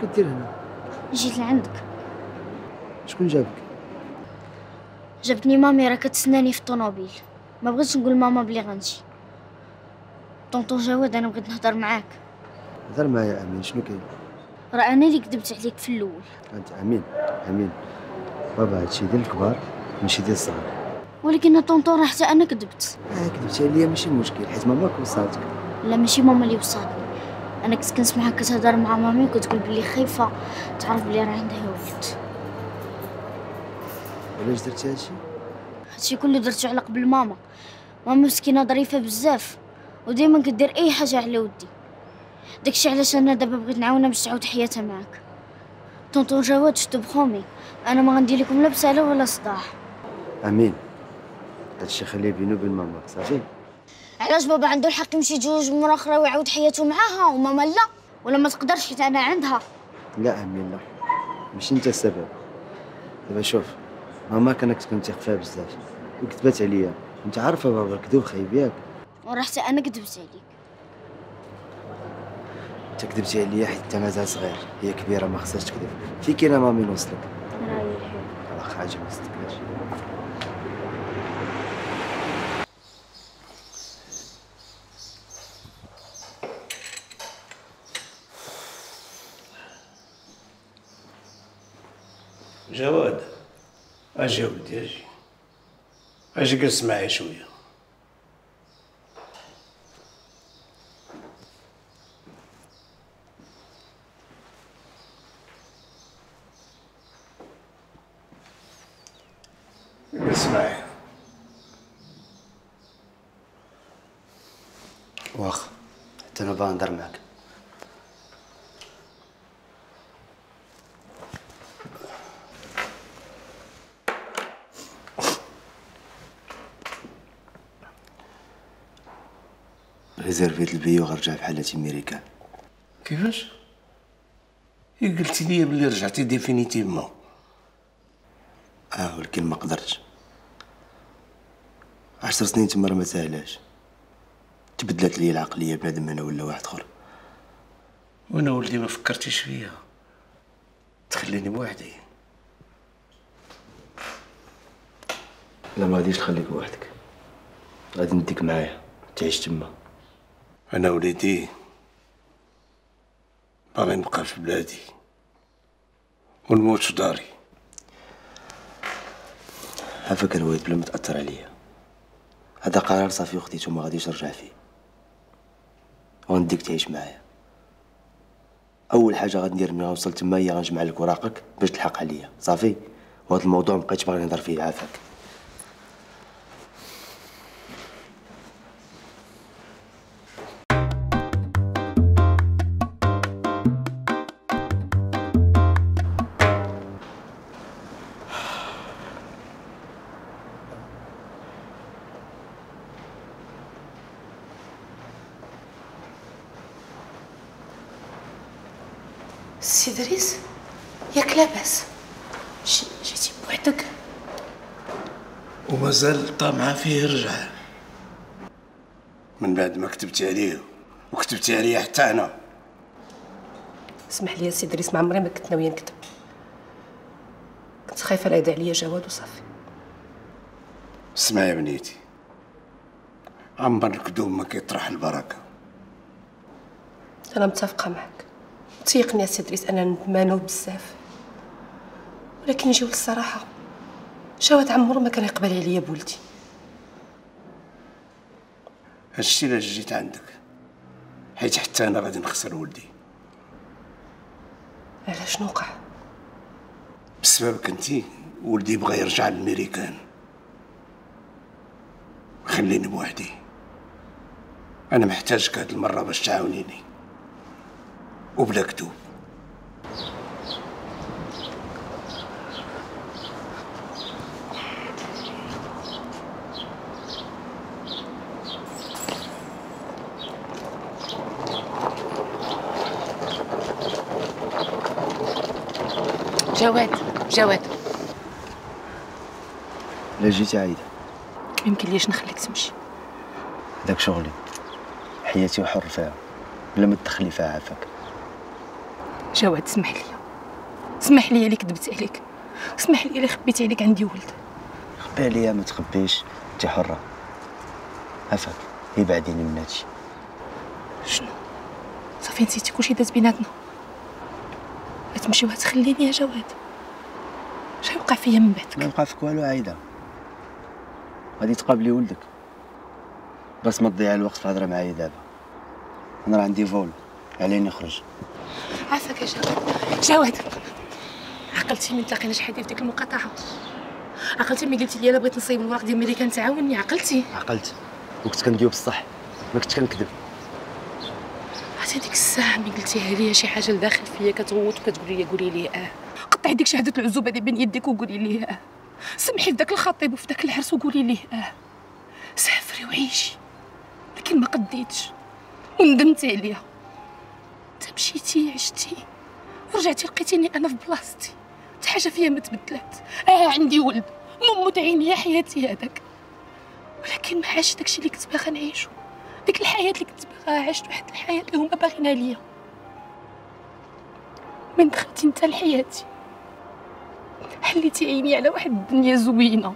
شنو كدير هنا؟ جيت لعندك. شكون جابك؟ جابتني مامي راه كتسناني في الطوموبيل. ما بغيتش نقول ماما بلي غنجي. طونطون جواد أنا بغيت نهضر معاك. هضر معايا أمين شنو كاين؟ راه أنا اللي كذبت عليك في الأول. أنت أمين أمين. بابا هادشي ديال الكبار ماشي ديال الصغار. ولكن طونطون راه حتى أنا كذبت. آه كذبتي عليا ماشي مشكل حيت ماماك وصاتك لا ماشي ماما اللي وصاتني. أنا كنت كنسمعها كتهضر مع مامي وكتقول بلي خايفة تعرف بلي راه عندها ولد علاش درتي هادشي؟ هادشي كله درتو على قبل ماما. ماما مسكينة ظريفة بزاف وديما كدير أي حاجة على ودي. داكشي علاش أنا دابا بغيت نعاونها باش تعاود حياتها معاك. طونطون جواد شتو بخومي. أنا ما غندير لكم لا بسالة ولا صداع. أمين. هادشي خليه بينو وبين ماماك صافي؟ علاش بابا عنده الحق يمشي يتزوج بمرا أخرى ويعاود حياته معاها؟ وماما لا ولا ما تقدرش حيت أنا عندها؟ لا امين لا. ماشي أنت السبب. دابا شوف ماما كانت كنتيق فيها بزاف. وكتبات عليا. أنت عارفة بابا كذوب خايب ياك. ورحت أنا كذبت عليك. أنت كذبتي عليا حيت انت مازال صغير. هي كبيرة ما خصهاش تكذب. في كاينة مامي نوصلك اخ عجب ما صدقناش جواد أجي يا ولدي أجي. أجي جلس معايا شوية. جلس معايا. واخا حتى أنا باغي نهضر معاك ريزيرفيت البيو غنرجع بحال هاتي ميريكان كيفاش قلتي لي بلي رجعتي ديفينيتيفمون آه ولكن ما قدرتش عشر سنين تما ما ساهلاش تبدلت لي العقليه بنادم أنا ولا واحد اخر وأنا ولدي ما فكرتيش فيا تخليني بوحدي لا ما غاديش نخليك بوحدك غادي نديك معايا تعيش تما أنا وليدي باغي نبقى في بلادي ونموت في داري. عافاك الوالد بلا ما تأثر عليا؟ هذا قرار صافي وخديته ما غاديش نرجع فيه. وغنديك تعيش معايا. أول حاجة غندير ملي غنوصل تما هي غنجمع لك وراقك باش تلحق عليا. صافي؟ وهذا الموضوع مبقيتش باغي نهضر فيه عافاك. سي دريس ياك لاباس. جيتي بوحدك. ومازال طامعة فيه يرجع من بعد ما كتبتي عليه وكتبتي عليا حتى أنا. اسمح لي يا سي دريس ما عمري ما كنت ناوية نكذب كنت خايفة لا يدع عليا جواد وصافي. اسمعي يا بنيتي. عمر الكذوب ما كيطرح البركة. أنا متفقة معك تيقني يا سي دريس أنا ندمانه بزاف. ولكن نجيو للصراحة. جواد عمرو ما كان يقبل عليا بولدي هادشي علاش جيت عندك؟ حيت حتى أنا غادي نخسر ولدي. علاش نوقع؟ بسببك أنتي ولدي بغى يرجع للميريكان خليني بوحدي. أنا محتاجك هاد المرة باش تعاونيني. وبلا كتوب جواد جواد. لا جيتي عايدة. يمكن ليش نخليك تمشي؟ داك شغلي. حياتي وحر فيها. بلا ما تدخلي فيها عافاك. جواد اسمح لي. اسمح لي اللي كذبت عليك. اسمح لي اللي خبيت عليك عندي ولد. خبي عليا ما تخبيش. انت حرة. عافاك هي بعديني من هادشي شنو؟ صافي نسيتي كلشي داز بيناتنا. غتمشي وغتخليني يا جواد. وقع فيا من بعد ما يبقى فيك والو عايدة. غادي تقابلي ولدك. بس ما تضيع الوقت في الهضرة معايا دابا أنا راه عندي فول. عليني نخرج. عافاك يا جواد. جواد عقلتي من تلاقينا شحال في ديك المقاطعة. عقلتي ملي قلتي لي أنا بغيت نصايب الوراق ديال ملي كان تعاوني عقلتي. عقلت. وكنت كندوي بصح. ما كنتش كنكذب. عرفتي ديك الساعة ملي قلتيها لي شي حاجة لداخل فيا كتغوت وكتقولي لي قولي لي آه. قطعي ديك شهادة العزوبة اللي بين يديك وقولي لي آه. سمحي في داك الخطيب وفي داك العرس وقولي ليه آه. سافري وعيشي. لكن ما قديتش. وندمت عليها. انت مشيتي عشتي ورجعتي لقيتيني أنا في بلاصتي. حتى حاجة فيا ما تبدلات. آه عندي ولد. مموت عيني يا حياتي هذاك. ولكن ما عاش داكشي اللي كنت باغا نعيشو ديك الحياة اللي كنت باغا عشت واحد الحياة اللي هما باغينها ليا. من دخلتي انت لحياتي. حليتي عيني على واحد الدنيا زوينة.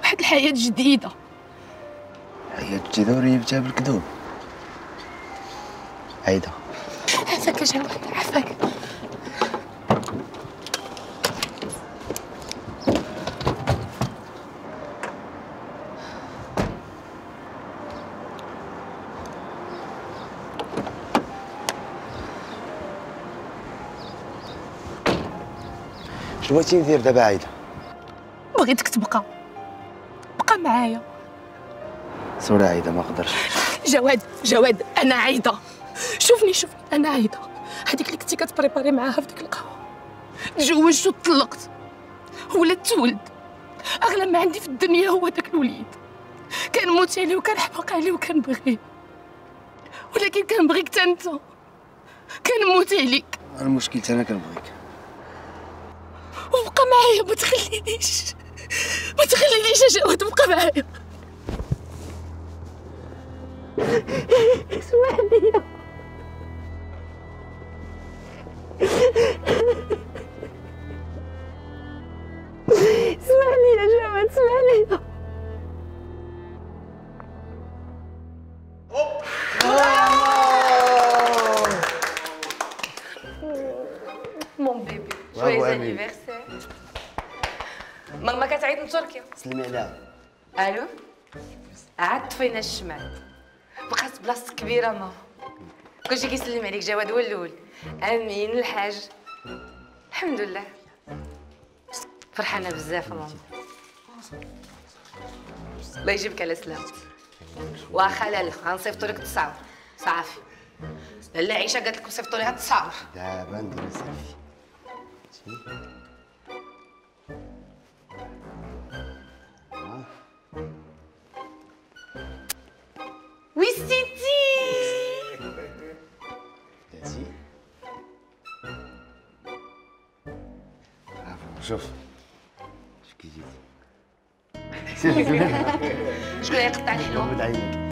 واحد الحياة جديدة. هي جذوري جاب بالكذوب. عايده عافاك جواد عافاك شنو بغيتي ندير دابا عايدة؟ بغيتك تبقى. بقى معايا. سوري عايدة ما نقدرش جواد جواد أنا عايدة. شوفني شوفني. أنا عايدة. هذيك اللي كنتي كتبريباري معاها في ديك القهوة. تزوجت وطلقت. ولد. تولد أغلى ما عندي في الدنيا هو داك الوليد. كنموت عليه وكنحبق عليه وكنبغيه ولكن كنبغيك حتى أنت. كنموت عليك. المشكل أنا كنبغيك وبقى معايا. ما تخلينيش. ما تخلينيش يا جواد بقى معايا. اسمح لي طفينا الشمال؟ بقات بلاصتك كبيرة ماما كلشي كيسلم عليك جواد هو الأول. أمين الحاج. الحمد لله. فرحانة بزاف ماما الله يجيبك على سلامة. واخا لالا غنصيفطو لك التصاور صافي. لالا عيشة قالت لكم صيفطوا ليها التصاور دابا ندير سيلفي وي سيتي دازي برافو شوف شوف كي جيتي شكون